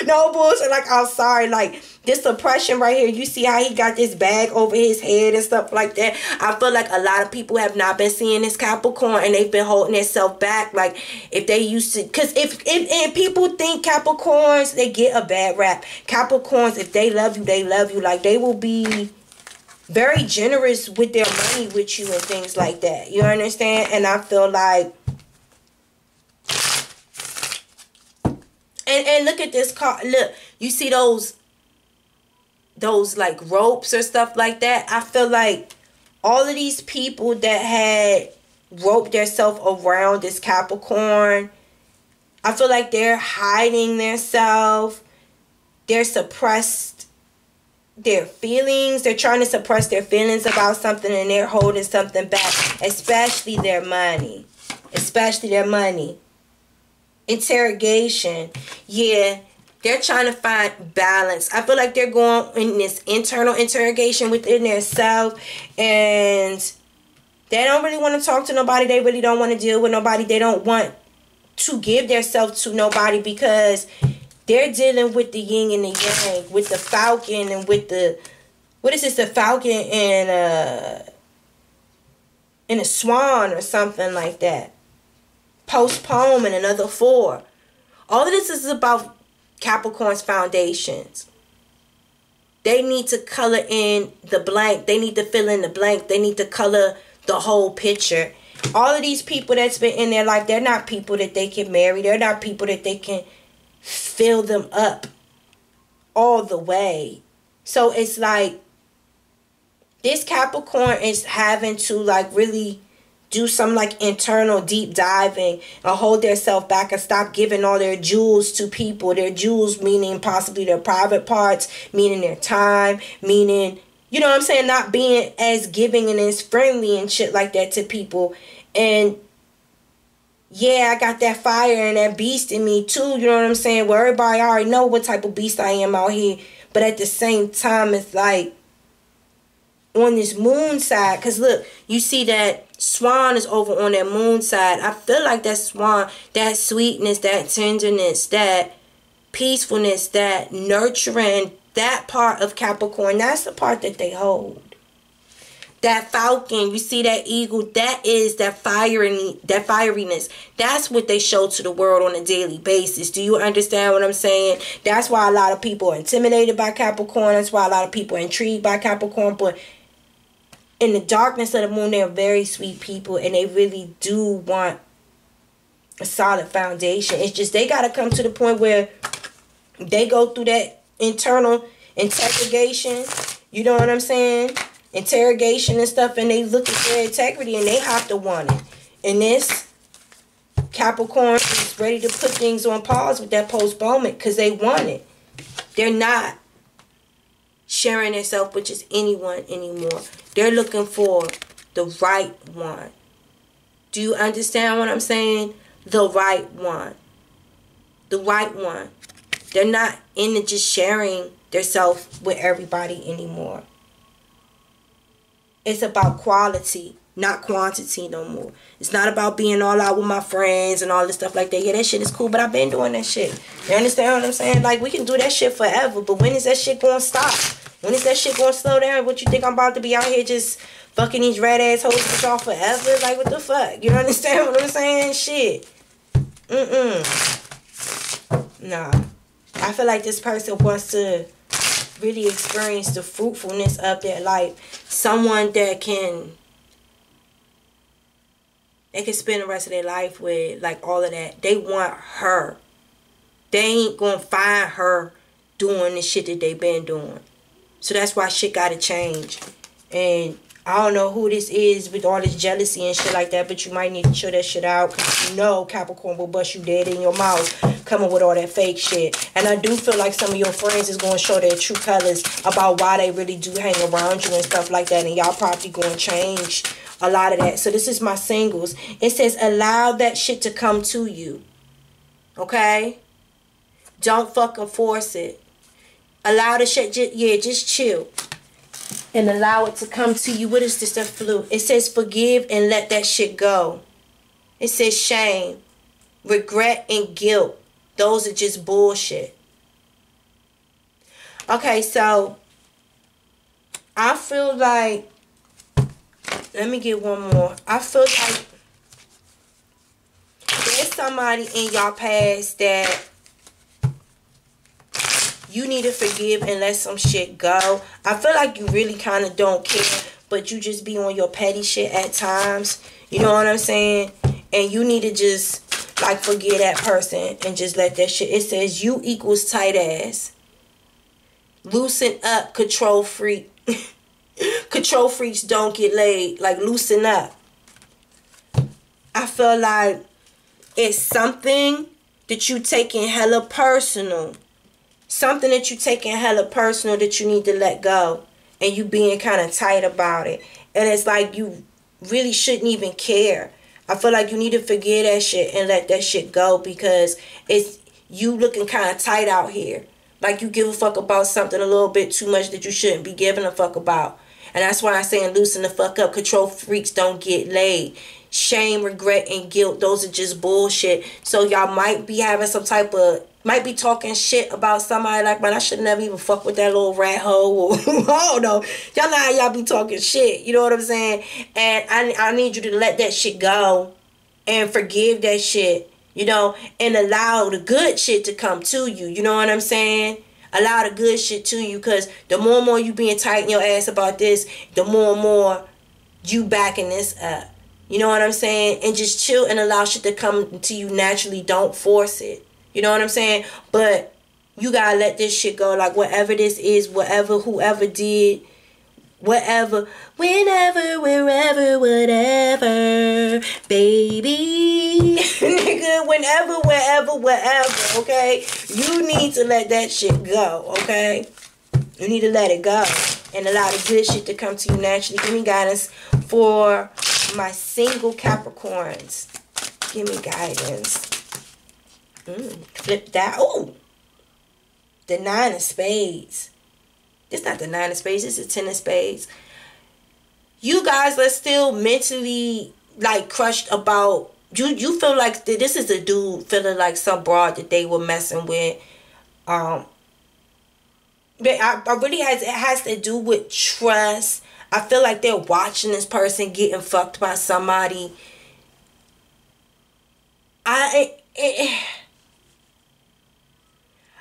no bullshit. Like, I'm sorry. Like, this oppression right here, you see how he got this bag over his head and stuff like that. I feel like a lot of people have not been seeing this Capricorn and they've been holding themselves back. Like, if they used to, because if, if, if people think Capricorns, they get a bad rap. Capricorns, if they love you, they love you. Like, they will be very generous with their money with you and things like that. You understand? And I feel like And and look at this car. Look, you see those those like ropes or stuff like that. I feel like all of these people that had roped themselves around this Capricorn, I feel like they're hiding themselves. they're suppressed their feelings. They're trying to suppress their feelings about something and they're holding something back, especially their money. Especially their money. Interrogation. Yeah, they're trying to find balance. I feel like they're going in this internal interrogation within their self and they don't really want to talk to nobody. They really don't want to deal with nobody. They don't want to give themselves to nobody because they're dealing with the yin and the yang, with the falcon and with the what is this? The falcon and uh and a swan or something like that. Postpone and another four. All of this is about Capricorn's foundations. They need to color in the blank. They need to fill in the blank. They need to color the whole picture. All of these people that's been in their life, they're not people that they can marry. They're not people that they can fill them up all the way. So it's like this Capricorn is having to like really do some like internal deep diving and hold their self back and stop giving all their jewels to people. Their jewels meaning possibly their private parts, meaning their time, meaning you know what I'm saying, not being as giving and as friendly and shit like that to people. And yeah, I got that fire and that beast in me too. You know what I'm saying? Well, everybody already know what type of beast I am out here. But at the same time, it's like on this moon side. Because look, you see that swan is over on that moon side. I feel like that swan, that sweetness, that tenderness, that peacefulness, that nurturing, that part of Capricorn, that's the part that they hold. That falcon you see that eagle? That is that fiery that fieriness. That's what they show to the world on a daily basis. Do you understand what i'm saying? That's why a lot of people are intimidated by capricorn. That's why a lot of people are intrigued by capricorn. But in the darkness of the moon they're very sweet people and they really do want a solid foundation it's just they got to come to the point where they go through that internal interrogation you know what i'm saying interrogation and stuff and they look at their integrity and they have to want it. And this Capricorn is ready to put things on pause with that postponement because they want it. They're not sharing themselves with just anyone anymore. They're looking for the right one. Do you understand what I'm saying? The right one. The right one. They're not into just sharing themselves with everybody anymore. It's about quality, not quantity no more. It's not about being all out with my friends and all this stuff like that. Yeah, that shit is cool, but I've been doing that shit. You understand what I'm saying? Like, we can do that shit forever, but when is that shit going to stop? When is that shit going to slow down? What you think I'm about to be out here just fucking these red ass hoes with y'all forever? Like, what the fuck? You don't understand what I'm saying? Shit. Mm-mm. Nah. I feel like this person wants to really experience the fruitfulness of their life. Someone that can they can spend the rest of their life with like all of that. They want her. They ain't gonna find her doing the shit that they been doing. So that's why shit gotta change. And I don't know who this is with all this jealousy and shit like that, but you might need to chill that shit out because you know Capricorn will bust you dead in your mouth coming with all that fake shit. And I do feel like some of your friends is going to show their true colors about why they really do hang around you and stuff like that. And y'all probably going to change a lot of that. So this is my singles. It says allow that shit to come to you. Okay? Don't fucking force it. Allow the shit, yeah, just chill and allow it to come to you. What is this that flew? It says forgive and let that shit go. It says shame, regret, and guilt. Those are just bullshit. Okay, so I feel like let me get one more. I feel like there's somebody in y'all past that you need to forgive and let some shit go. I feel like you really kind of don't care, but you just be on your petty shit at times. You know what I'm saying? And you need to just like forget that person and just let that shit. It says you equals tight ass. Loosen up, control freak. control freaks don't get laid. Like loosen up. I feel like it's something that you taking hella personal something that you taking hella personal that you need to let go and you being kind of tight about it. And it's like you really shouldn't even care. I feel like you need to forget that shit and let that shit go because it's you looking kind of tight out here. Like you give a fuck about something a little bit too much that you shouldn't be giving a fuck about. And that's why i'm saying loosen the fuck up. Control freaks don't get laid. Shame regret and guilt those are just bullshit. So y'all might be having some type of might be talking shit about somebody like, man, I should never even fuck with that little rat hole. Or, I don't know. Y'all know how y'all be talking shit. You know what I'm saying? And I, I need you to let that shit go and forgive that shit, you know, and allow the good shit to come to you. You know what I'm saying? Allow the good shit to you because the more and more you being tight in your ass about this, the more and more you backing this up. You know what I'm saying? And just chill and allow shit to come to you naturally. Don't force it. You know what I'm saying? But you gotta let this shit go. Like whatever this is, whatever whoever did, whatever, whenever, wherever, whatever, baby, nigga, whenever, wherever, whatever. Okay, you need to let that shit go. Okay, you need to let it go and allow the good shit to come to you naturally. Give me guidance for my single Capricorns. Give me guidance. Mm, flip that. Oh, the nine of spades. It's not the nine of spades. It's the ten of spades. You guys are still mentally like crushed about you. You feel like this is a dude feeling like some broad that they were messing with. Um, but I, I really has it has to do with trust. I feel like they're watching this person getting fucked by somebody. I it, it,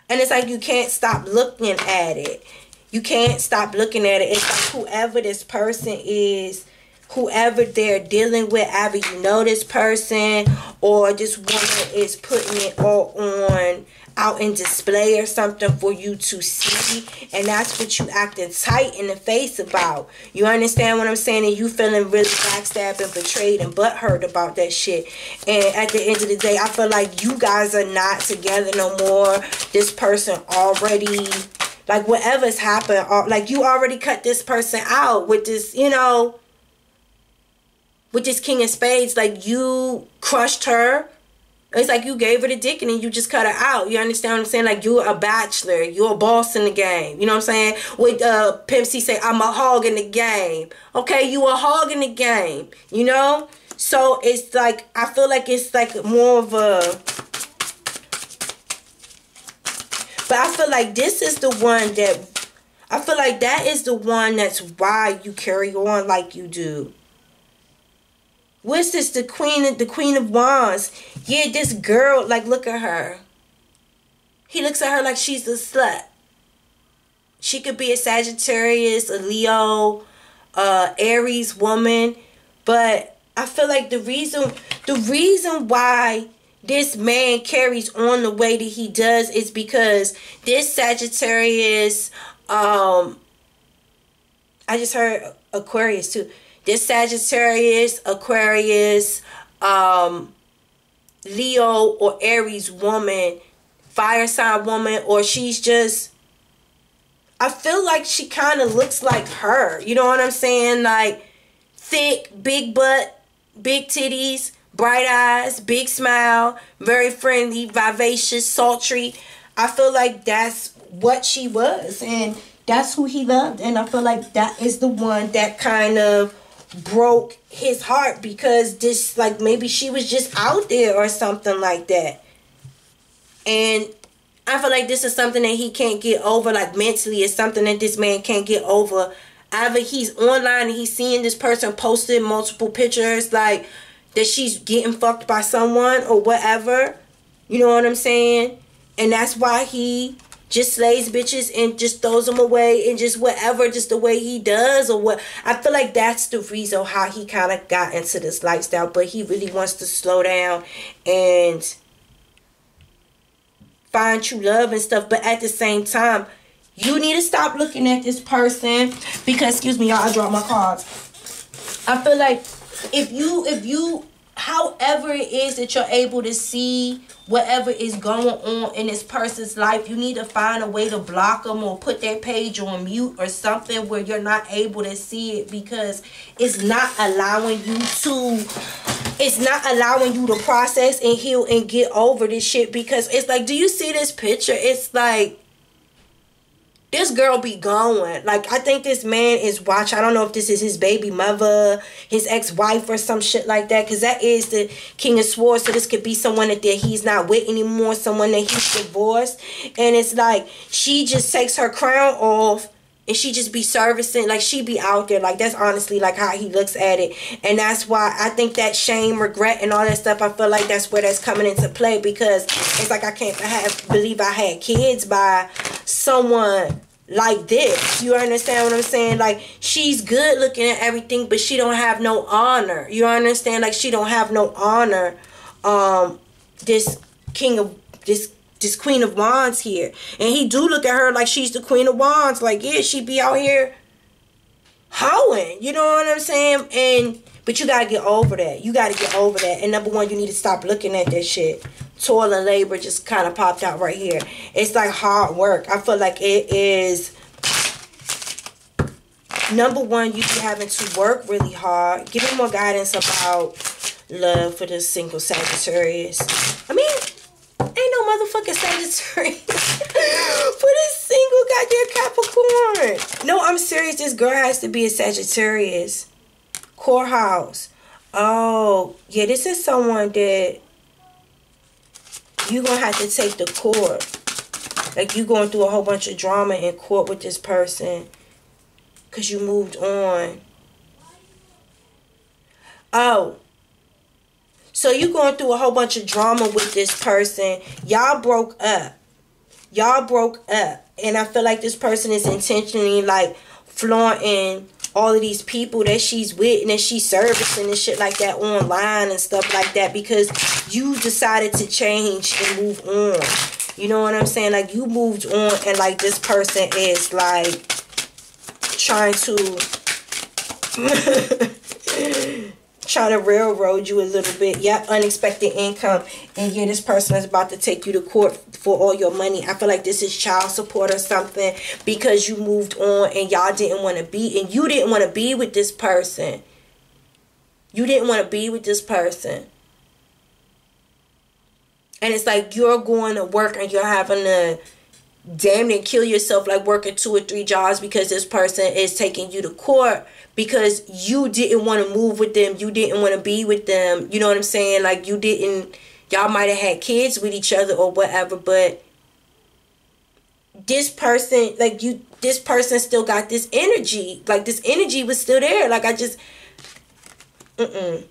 and it's like you can't stop looking at it. You can't stop looking at it. It's like whoever this person is, whoever they're dealing with, either you know this person or this woman is putting it all on out in display or something for you to see. And that's what you acting tight in the face about. You understand what i'm saying? And you feeling really backstabbed and betrayed and butthurt about that shit. And at the end of the day i feel like you guys are not together no more. This person already like whatever's happened uh, like you already cut this person out with this you know with this king of spades. Like you crushed her it's like you gave her the dick and then you just cut her out. You understand what I'm saying? Like you're a bachelor, you're a boss in the game. You know what I'm saying? With uh Pimp C say, I'm a hog in the game. Okay, you a hog in the game. You know? So it's like I feel like it's like more of a but I feel like this is the one that I feel like that is the one that's why you carry on like you do. What's this? The queen, the queen of wands. Yeah, this girl. Like, look at her. He looks at her like she's a slut. She could be a Sagittarius, a Leo, uh, Aries woman, but I feel like the reason, the reason why this man carries on the way that he does is because this Sagittarius, um, I just heard Aquarius too this Sagittarius, Aquarius, um, Leo or Aries woman, fire sign woman, or she's just I feel like she kind of looks like her. You know what I'm saying? Like thick, big butt, big titties, bright eyes, big smile, very friendly, vivacious, sultry. I feel like that's what she was and that's who he loved and I feel like that is the one that kind of broke his heart because this like maybe she was just out there or something like that. And i feel like this is something that he can't get over like mentally it's something that this man can't get over. Either he's online and he's seeing this person posted multiple pictures like that she's getting fucked by someone or whatever. You know what i'm saying? And that's why he just slays bitches and just throws them away and just whatever, just the way he does or what. I feel like that's the reason how he kind of got into this lifestyle, but he really wants to slow down and find true love and stuff. But at the same time, you need to stop looking at this person because, excuse me, y'all, I dropped my cards. I feel like if you, if you however it is that you're able to see whatever is going on in this person's life, you need to find a way to block them or put their page on mute or something where you're not able to see it because it's not allowing you to it's not allowing you to process and heal and get over this shit because it's like do you see this picture? It's like this girl be going. Like I think this man is watching. I don't know if this is his baby mother, his ex-wife or some shit like that. Cause that is the King of Swords. So this could be someone that he's not with anymore, someone that he's divorced. And it's like she just takes her crown off and she just be servicing like she be out there like that's honestly like how he looks at it and that's why i think that shame regret and all that stuff i feel like that's where that's coming into play because it's like i can't have, believe i had kids by someone like this. You understand what I'm saying? Like she's good looking at everything, but she don't have no honor. You understand? Like she don't have no honor. Um, this king of this this queen of wands here, and he do look at her like she's the queen of wands. Like yeah, she be out here hoeing. You know what I'm saying? And but you gotta get over that. You gotta get over that. And number one, you need to stop looking at that shit toil and labor just kind of popped out right here. It's like hard work. I feel like it is number one, you be having to work really hard. Give me more guidance about love for the single Sagittarius. I mean, ain't no motherfucking Sagittarius for this single goddamn Capricorn. No, I'm serious. This girl has to be a Sagittarius. Core house. Oh, yeah, this is someone that you're going to have to take the court. Like you going through a whole bunch of drama in court with this person because you moved on. Oh. So you going through a whole bunch of drama with this person. Y'all broke up. Y'all broke up. And I feel like this person is intentionally like flaunting all of these people that she's with and that she's servicing and shit like that online and stuff like that because you decided to change and move on. You know what I'm saying? Like you moved on and like this person is like trying to trying to railroad you a little bit. Yep, unexpected income. And yeah, this person is about to take you to court for all your money. I feel like this is child support or something because you moved on and y'all didn't want to be and you didn't want to be with this person. You didn't want to be with this person. And it's like you're going to work and you're having to damn near kill yourself like working two or three jobs because this person is taking you to court because you didn't want to move with them you didn't want to be with them you know what i'm saying? Like you didn't y'all might have had kids with each other or whatever but this person like you this person still got this energy like this energy was still there like i just mm-mm.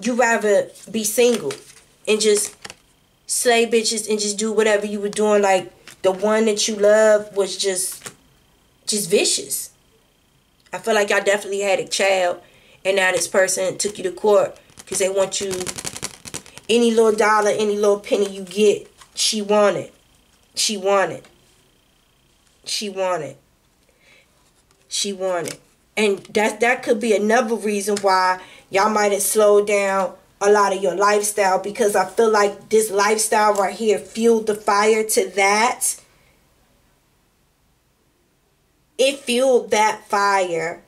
You rather be single and just slay bitches and just do whatever you were doing like the one that you love was just just vicious. I feel like y'all definitely had a child and now this person took you to court because they want you any little dollar, any little penny you get, she wanted. She wanted. She wanted. She wanted. And that that could be another reason why y'all might have slowed down a lot of your lifestyle because I feel like this lifestyle right here fueled the fire to that. It fueled that fire.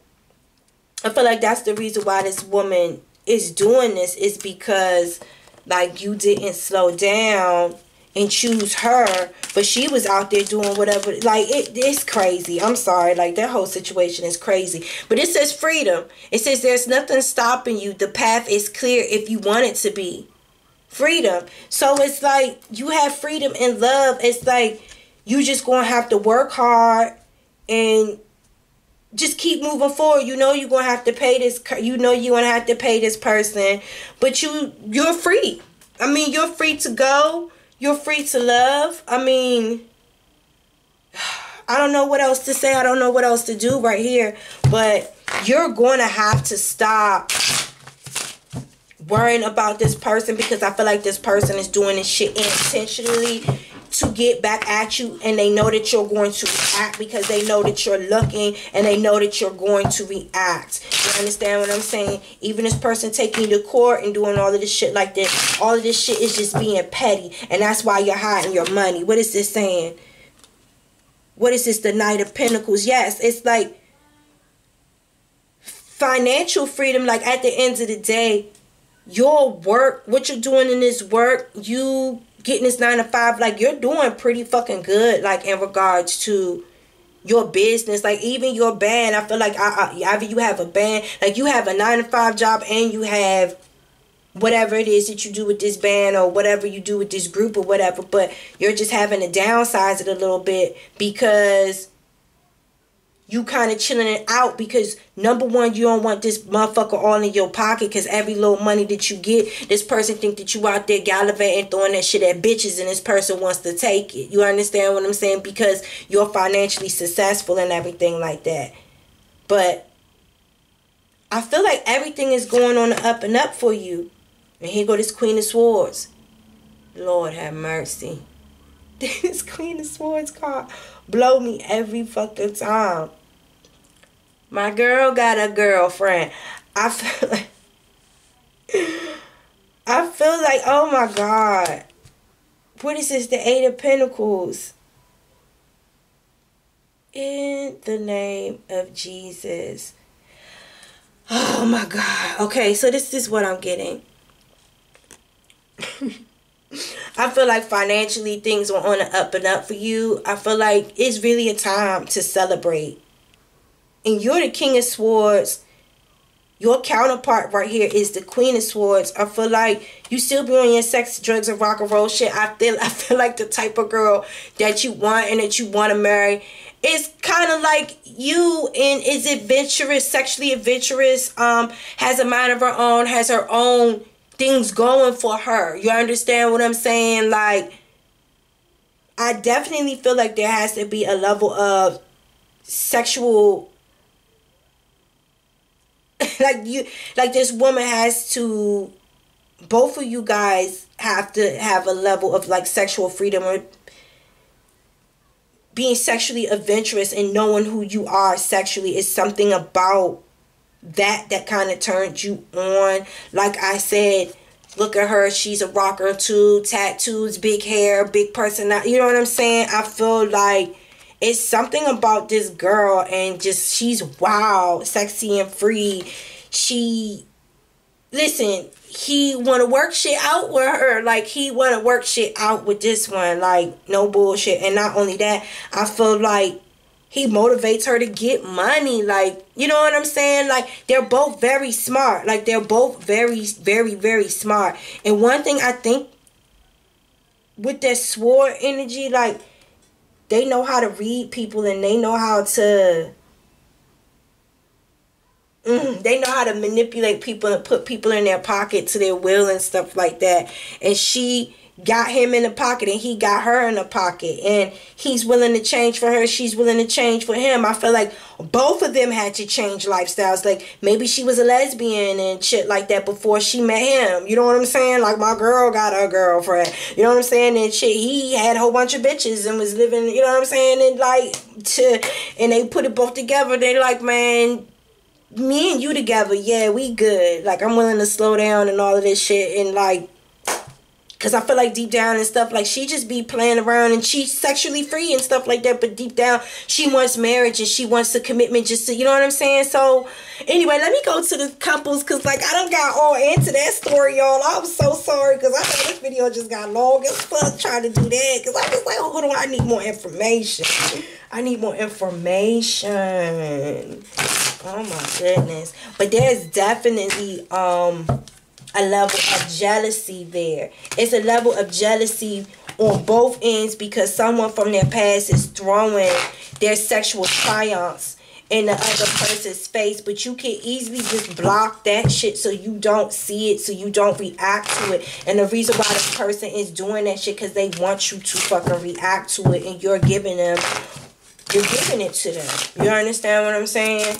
I feel like that's the reason why this woman is doing this is because like you didn't slow down and choose her but she was out there doing whatever like it, it's crazy. I'm sorry like that whole situation is crazy. But it says freedom. It says there's nothing stopping you. The path is clear if you want it to be. Freedom. So it's like you have freedom and love. It's like you just gonna have to work hard and just keep moving forward. You know you're gonna have to pay this you know you're gonna have to pay this person but you you're free. I mean you're free to go you're free to love. I mean, I don't know what else to say. I don't know what else to do right here. But you're going to have to stop worrying about this person because I feel like this person is doing this shit intentionally to get back at you and they know that you're going to react because they know that you're looking and they know that you're going to react. You understand what I'm saying? Even this person taking you to court and doing all of this shit like this, all of this shit is just being petty. And that's why you're hiding your money. What is this saying? What is this? The Knight of Pentacles. Yes, it's like financial freedom. Like at the end of the day, your work, what you're doing in this work, you getting this nine to five, like you're doing pretty fucking good, like in regards to your business, like even your band. I feel like I, I, either you have a band, like you have a nine to five job, and you have whatever it is that you do with this band or whatever you do with this group or whatever. But you're just having to downsize it a little bit because you kind of chilling it out because number one you don't want this motherfucker all in your pocket because every little money that you get this person think that you out there gallivanting throwing that shit at bitches and this person wants to take it. You understand what i'm saying? Because you're financially successful and everything like that. But i feel like everything is going on up and up for you. And here go this queen of swords. Lord have mercy. This queen of swords card blow me every fucking time. My girl got a girlfriend. I feel like I feel like oh my god. What is this? The Eight of Pentacles. In the name of Jesus. Oh my God. Okay, so this is what I'm getting. I feel like financially things are on the up and up for you. I feel like it's really a time to celebrate. And you're the King of Swords. Your counterpart right here is the Queen of Swords. I feel like you still be on your sex, drugs, and rock and roll shit. I feel I feel like the type of girl that you want and that you want to marry. It's kind of like you and is adventurous, sexually adventurous, um, has a mind of her own, has her own things going for her. You understand what I'm saying? Like, I definitely feel like there has to be a level of sexual like you like this woman has to both of you guys have to have a level of like sexual freedom or being sexually adventurous and knowing who you are sexually is something about that that kind of turned you on. Like I said, look at her, she's a rocker too, tattoos, big hair, big personality. You know what I'm saying? I feel like it's something about this girl and just she's wild, sexy and free. She listen, he want to work shit out with her. Like he want to work shit out with this one. Like no bullshit. And not only that, I feel like he motivates her to get money like you know what i'm saying? Like they're both very smart. Like they're both very very very smart. And one thing i think with that sword energy like they know how to read people and they know how to mm, they know how to manipulate people and put people in their pocket to their will and stuff like that. And she got him in the pocket and he got her in the pocket. And he's willing to change for her. She's willing to change for him. I feel like both of them had to change lifestyles. Like maybe she was a lesbian and shit like that before she met him. You know what i'm saying? Like my girl got her girlfriend. You know what i'm saying? And shit he had a whole bunch of bitches and was living you know what i'm saying? And like to and they put it both together. They like man me and you together. Yeah we good. Like i'm willing to slow down and all of this shit and like Cause I feel like deep down and stuff, like she just be playing around and she's sexually free and stuff like that. But deep down, she wants marriage and she wants a commitment just to, you know what I'm saying? So anyway, let me go to the couples because like I don't got all into that story, y'all. I'm so sorry because I thought this video just got long as fuck trying to do that. Cause I was like, oh, hold on, I need more information. I need more information. Oh my goodness. But there's definitely um a level of jealousy there. It's a level of jealousy on both ends because someone from their past is throwing their sexual triumphs in the other person's face, but you can easily just block that shit so you don't see it, so you don't react to it. And the reason why this person is doing that shit because they want you to fucking react to it, and you're giving them, you're giving it to them. You understand what I'm saying?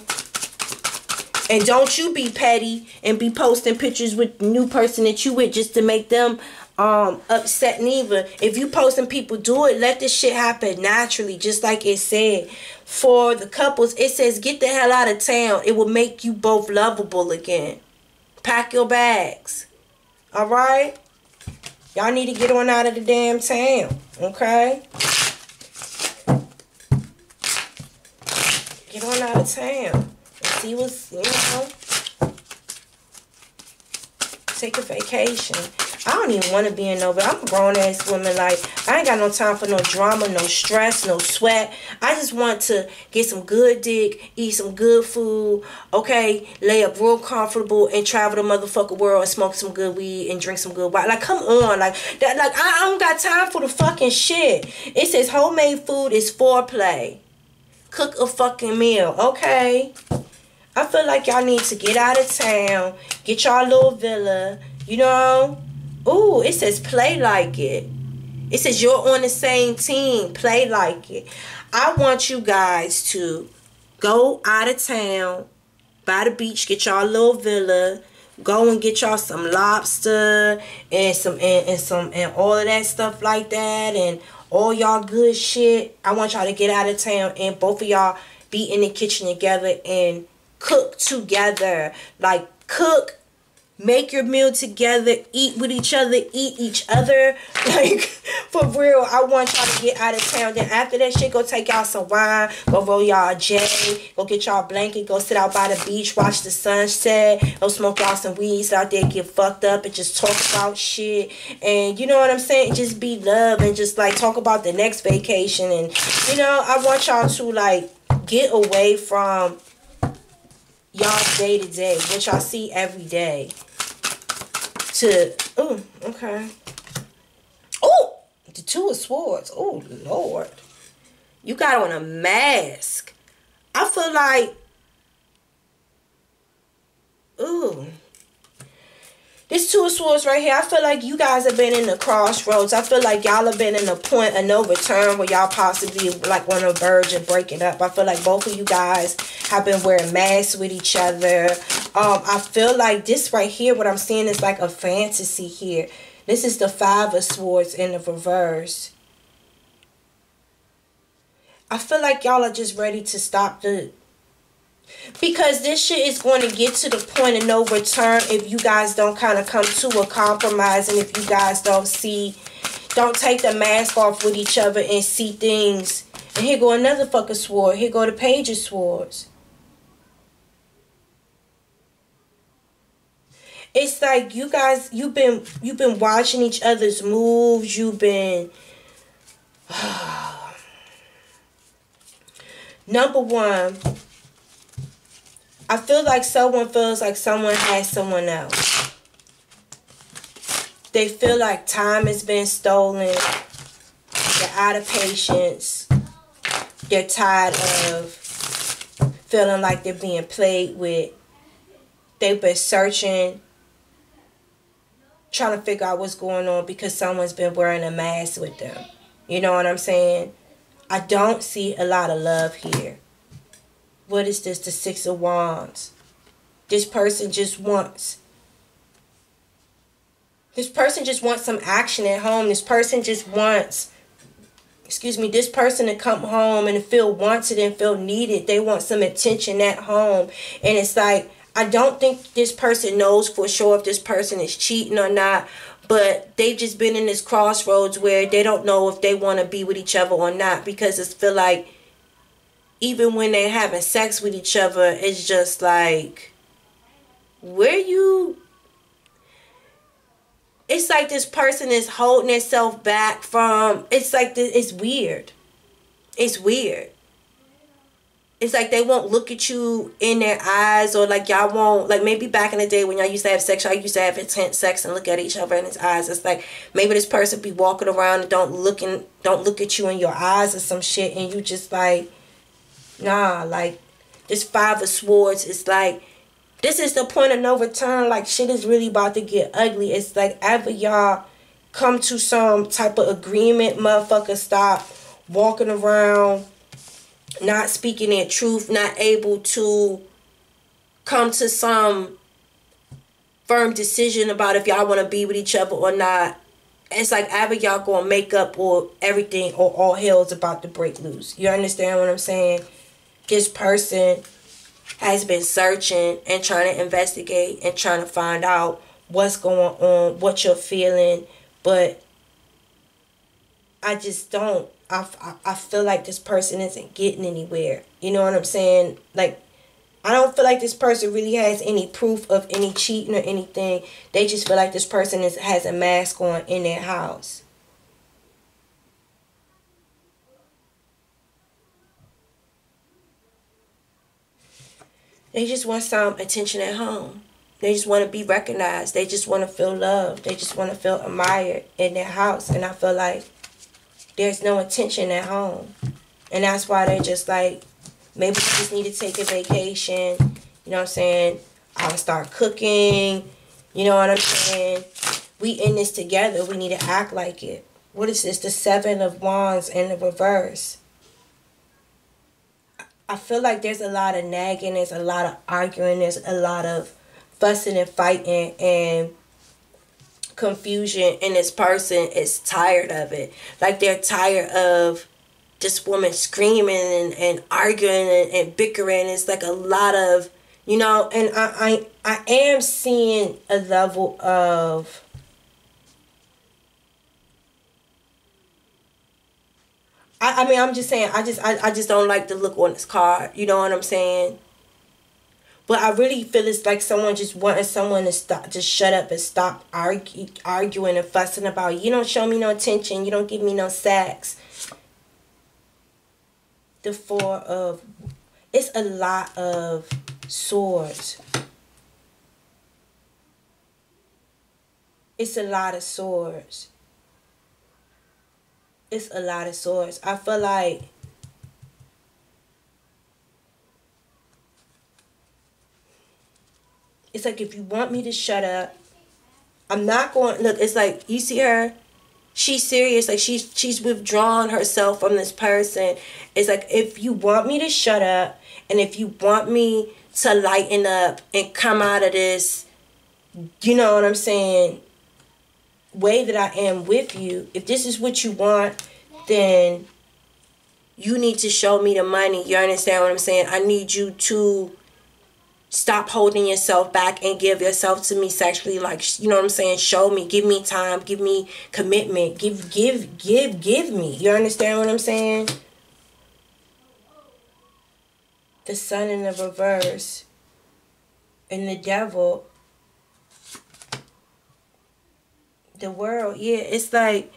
And don't you be petty and be posting pictures with the new person that you with just to make them um upset neither. If you posting people do it, let this shit happen naturally, just like it said. For the couples, it says get the hell out of town. It will make you both lovable again. Pack your bags. Alright? Y'all need to get on out of the damn town. Okay? Get on out of town. See what's, you know. Take a vacation. I don't even want to be in no, but I'm a grown ass woman. Like, I ain't got no time for no drama, no stress, no sweat. I just want to get some good dick, eat some good food, okay, lay up real comfortable and travel the motherfucking world and smoke some good weed and drink some good wine. Like, come on. Like, that, like I, I don't got time for the fucking shit. It says homemade food is foreplay. Cook a fucking meal, okay? I feel like y'all need to get out of town, get y'all a little villa, you know? Ooh, it says play like it. It says you're on the same team. Play like it. I want you guys to go out of town, by the beach, get y'all a little villa, go and get y'all some lobster and some and, and some and all of that stuff like that and all y'all good shit. I want y'all to get out of town and both of y'all be in the kitchen together and cook together. Like cook make your meal together, eat with each other, eat each other. Like, for real, I want y'all to get out of town. Then after that shit, go take y'all some wine, go roll y'all a J, go get y'all a blanket, go sit out by the beach, watch the sunset, go smoke y'all some weeds out there, get fucked up and just talk about shit. And you know what I'm saying? Just be love and just like talk about the next vacation. And, you know, I want y'all to like get away from y'all day to day, what y'all see every day. To oh, okay. Oh, the two of swords. Oh Lord, you got on a mask. I feel like, ooh. This two of swords right here, I feel like you guys have been in the crossroads. I feel like y'all have been in a point of no return where y'all possibly like on the verge of breaking up. I feel like both of you guys have been wearing masks with each other. Um, I feel like this right here, what I'm seeing is like a fantasy here. This is the five of swords in the reverse. I feel like y'all are just ready to stop the because this shit is going to get to the point of no return if you guys don't kind of come to a compromise and if you guys don't see, don't take the mask off with each other and see things. And here go another fucking sword. Here go the page of swords. It's like you guys, you've been, you've been watching each other's moves. You've been, number one, I feel like someone feels like someone has someone else. They feel like time has been stolen. They're out of patience. They're tired of feeling like they're being played with. They've been searching, trying to figure out what's going on because someone's been wearing a mask with them. You know what I'm saying? I don't see a lot of love here. What is this? The Six of Wands. This person just wants. This person just wants some action at home. This person just wants, excuse me, this person to come home and feel wanted and feel needed. They want some attention at home. And it's like, I don't think this person knows for sure if this person is cheating or not. But they've just been in this crossroads where they don't know if they want to be with each other or not because it's feel like even when they're having sex with each other, it's just like, where you. It's like this person is holding itself back from. It's like this, it's weird. It's weird. It's like they won't look at you in their eyes, or like y'all won't like maybe back in the day when y'all used to have sex, y'all used to have intense sex and look at each other in his eyes. It's like maybe this person be walking around and don't looking don't look at you in your eyes or some shit, and you just like Nah, like this five of swords is like this is the point of no return. Like shit is really about to get ugly. It's like ever y'all come to some type of agreement, motherfucker stop walking around not speaking their truth, not able to come to some firm decision about if y'all want to be with each other or not. it's like either y'all gonna make up or everything or all hell's about to break loose. You understand what I'm saying? This person has been searching and trying to investigate and trying to find out what's going on, what you're feeling, but I just don't. I, I, feel like this person isn't getting anywhere. You know what I'm saying? Like, I don't feel like this person really has any proof of any cheating or anything. They just feel like this person is has a mask on in their house. They just want some attention at home. They just want to be recognized. They just want to feel loved. They just want to feel admired in their house. And I feel like there's no attention at home. And that's why they're just like, maybe you just need to take a vacation. You know what I'm saying? I'll start cooking. You know what I'm saying? We in this together. We need to act like it. What is this? The Seven of Wands in the reverse. I feel like there's a lot of nagging, there's a lot of arguing, there's a lot of fussing and fighting and confusion and this person is tired of it. Like they're tired of this woman screaming and, and arguing and, and bickering. It's like a lot of you know, and I, I I am seeing a level of I, I mean I'm just saying I just I, I just don't like the look on this card. You know what I'm saying? But I really feel it's like someone just wanting someone to stop, just shut up and stop argue, arguing and fussing about. You don't show me no attention. You don't give me no sex. The four of, it's a lot of swords. It's a lot of swords. It's a lot of swords. I feel like It's like if you want me to shut up, I'm not going. Look, it's like you see her. She's serious. Like she's she's withdrawn herself from this person. It's like if you want me to shut up, and if you want me to lighten up and come out of this, you know what I'm saying, way that I am with you. If this is what you want, then you need to show me the money. You understand what I'm saying? I need you to stop holding yourself back and give yourself to me sexually like you know what i'm saying show me give me time give me commitment give give give give me you understand what i'm saying the sun in the reverse and the devil the world. Yeah it's like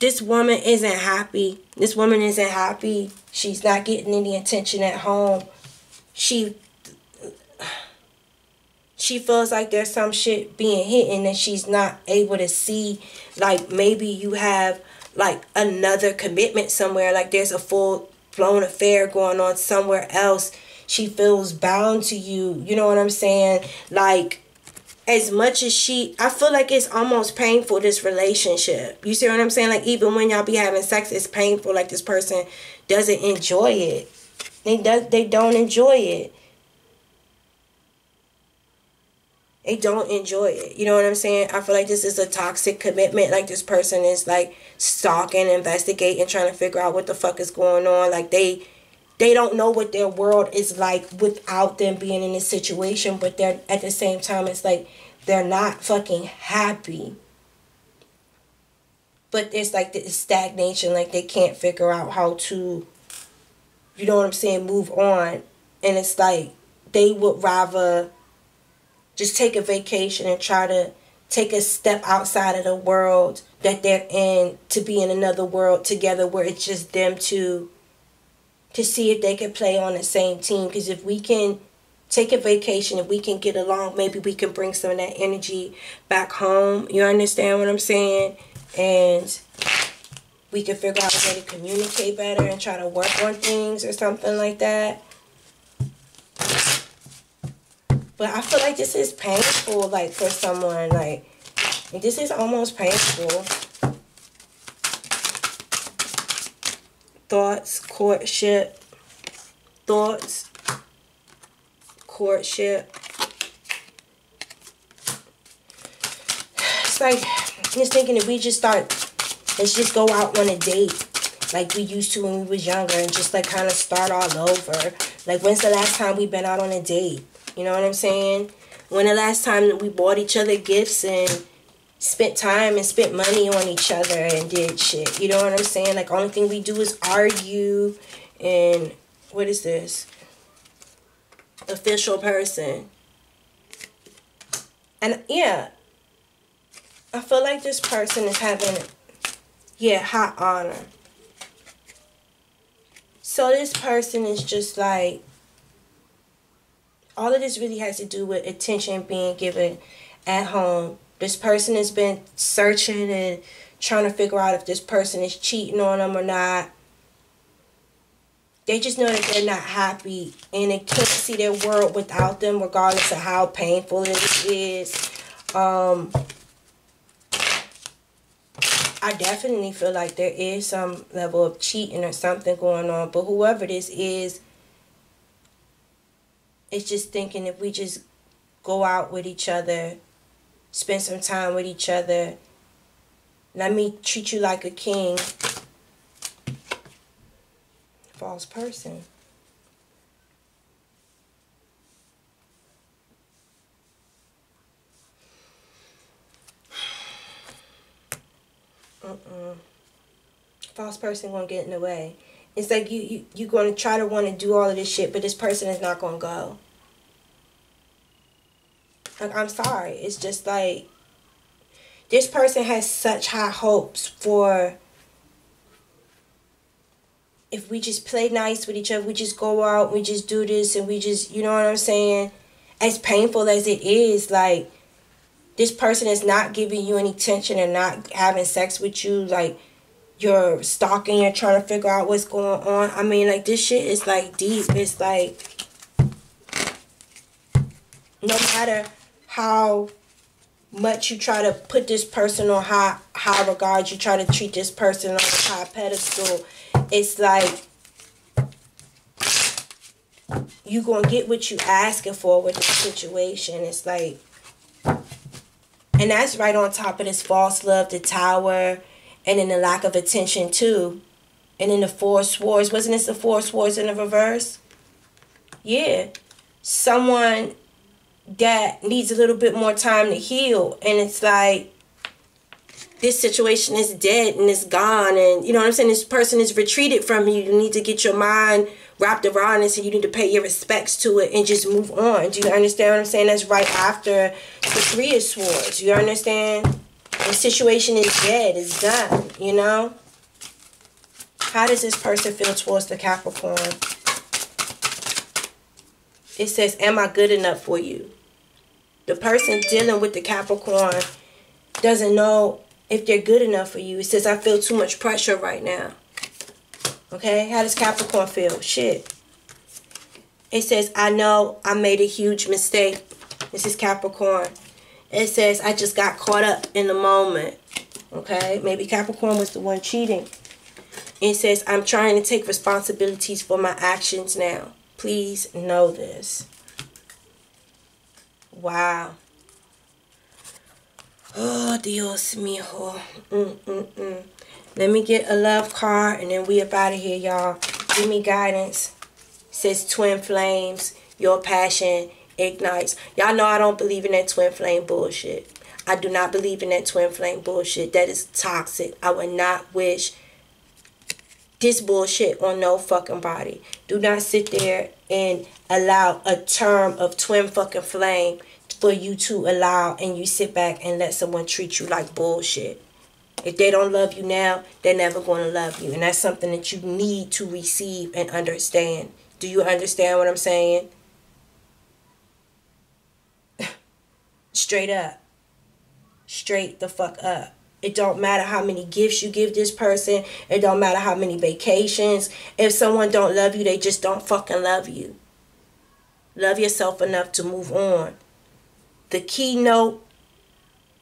this woman isn't happy. This woman isn't happy. She's not getting any attention at home. She she feels like there's some shit being hidden and she's not able to see. Like maybe you have like another commitment somewhere. Like there's a full blown affair going on somewhere else. She feels bound to you. You know what i'm saying? Like as much as she i feel like it's almost painful this relationship you see what i'm saying like even when y'all be having sex it's painful like this person doesn't enjoy it they does they don't enjoy it they don't enjoy it. You know what I'm saying? I feel like this is a toxic commitment. Like this person is like stalking, investigating, trying to figure out what the fuck is going on. Like they they don't know what their world is like without them being in this situation, but they're at the same time it's like they're not fucking happy. But there's like this stagnation, like they can't figure out how to you know what I'm saying, move on. And it's like they would rather just take a vacation and try to take a step outside of the world that they're in to be in another world together where it's just them two to see if they can play on the same team because if we can take a vacation if we can get along maybe we can bring some of that energy back home you understand what i'm saying and we can figure out a way to communicate better and try to work on things or something like that but I feel like this is painful, like, for someone. Like, this is almost painful. Thoughts, courtship. Thoughts, courtship. It's like, just thinking if we just start, let's just go out on a date like we used to when we was younger and just like kind of start all over. Like when's the last time we been out on a date? You know what I'm saying? When the last time that we bought each other gifts and spent time and spent money on each other and did shit. You know what I'm saying? Like only thing we do is argue and what is this? Official person. And yeah, I feel like this person is having, yeah, high honor. So this person is just like, all of this really has to do with attention being given at home. This person has been searching and trying to figure out if this person is cheating on them or not. They just know that they're not happy and they can't see their world without them, regardless of how painful it is. Um, I definitely feel like there is some level of cheating or something going on. But whoever this is, it's just thinking if we just go out with each other, spend some time with each other, let me treat you like a king. False person. Mm-mm. False person gonna get in the way. It's like you you you gonna try to want to do all of this shit, but this person is not gonna go. Like I'm sorry, it's just like this person has such high hopes for if we just play nice with each other, we just go out, we just do this, and we just, you know what I'm saying? As painful as it is, like this person is not giving you any attention and not having sex with you, like you're stalking, you're trying to figure out what's going on. I mean, like this shit is like deep. It's like no matter how much you try to put this person on high high regard, you try to treat this person on a high pedestal, it's like you gonna get what you asking for with the situation. It's like and that's right on top of this false love, the tower, and then the lack of attention too. And then the four swords. Wasn't this the four swords in the reverse? Yeah. Someone that needs a little bit more time to heal. And it's like this situation is dead and it's gone. And you know what I'm saying? This person is retreated from you. You need to get your mind wrapped around this and you need to pay your respects to it and just move on. Do you understand what I'm saying? That's right after the three of swords. You understand? The situation is dead. It's done you know? How does this person feel towards the Capricorn it says am I good enough for you the person dealing with the Capricorn doesn't know if they're good enough for you. It says, I feel too much pressure right now. Okay? How does Capricorn feel? Shit. It says, I know I made a huge mistake. This is Capricorn. It says, I just got caught up in the moment. Okay? Maybe Capricorn was the one cheating. It says, I'm trying to take responsibilities for my actions now. Please know this. Wow. Oh, Dios mío. Mm, mm, mm. Let me get a love card and then we up out of here, y'all. Give me guidance. It says twin flames. Your passion ignites. Y'all know I don't believe in that twin flame bullshit. I do not believe in that twin flame bullshit. That is toxic. I would not wish this bullshit on no fucking body. Do not sit there and allow a term of twin fucking flame for you to allow and you sit back and let someone treat you like bullshit. If they don't love you now, they're never going to love you. And that's something that you need to receive and understand. Do you understand what I'm saying? Straight up. Straight the fuck up. It don't matter how many gifts you give this person. It don't matter how many vacations. If someone don't love you, they just don't fucking love you. Love yourself enough to move on. The keynote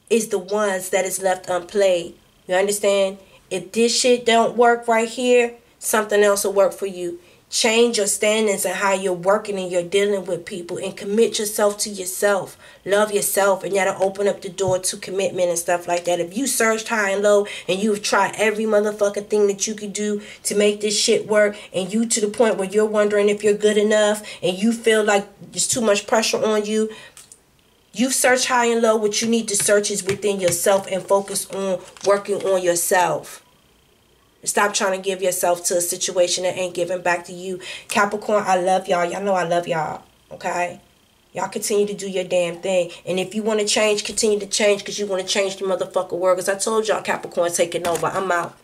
is the ones that is left unplayed. You understand? If this shit don't work right here, something else will work for you. Change your standings and how you're working and you're dealing with people and commit yourself to yourself love yourself and that'll open up the door to commitment and stuff like that if you searched high and low and you've tried every motherfucking thing that you could do to make this shit work and you to the point where you're wondering if you're good enough and you feel like there's too much pressure on you You've searched high and low. What you need to search is within yourself and focus on working on yourself. Stop trying to give yourself to a situation that ain't giving back to you. Capricorn, I love y'all. Y'all know I love y'all. Okay? Y'all continue to do your damn thing. And if you want to change, continue to change because you want to change the motherfucker world. Because I told y'all Capricorn taking over. I'm out.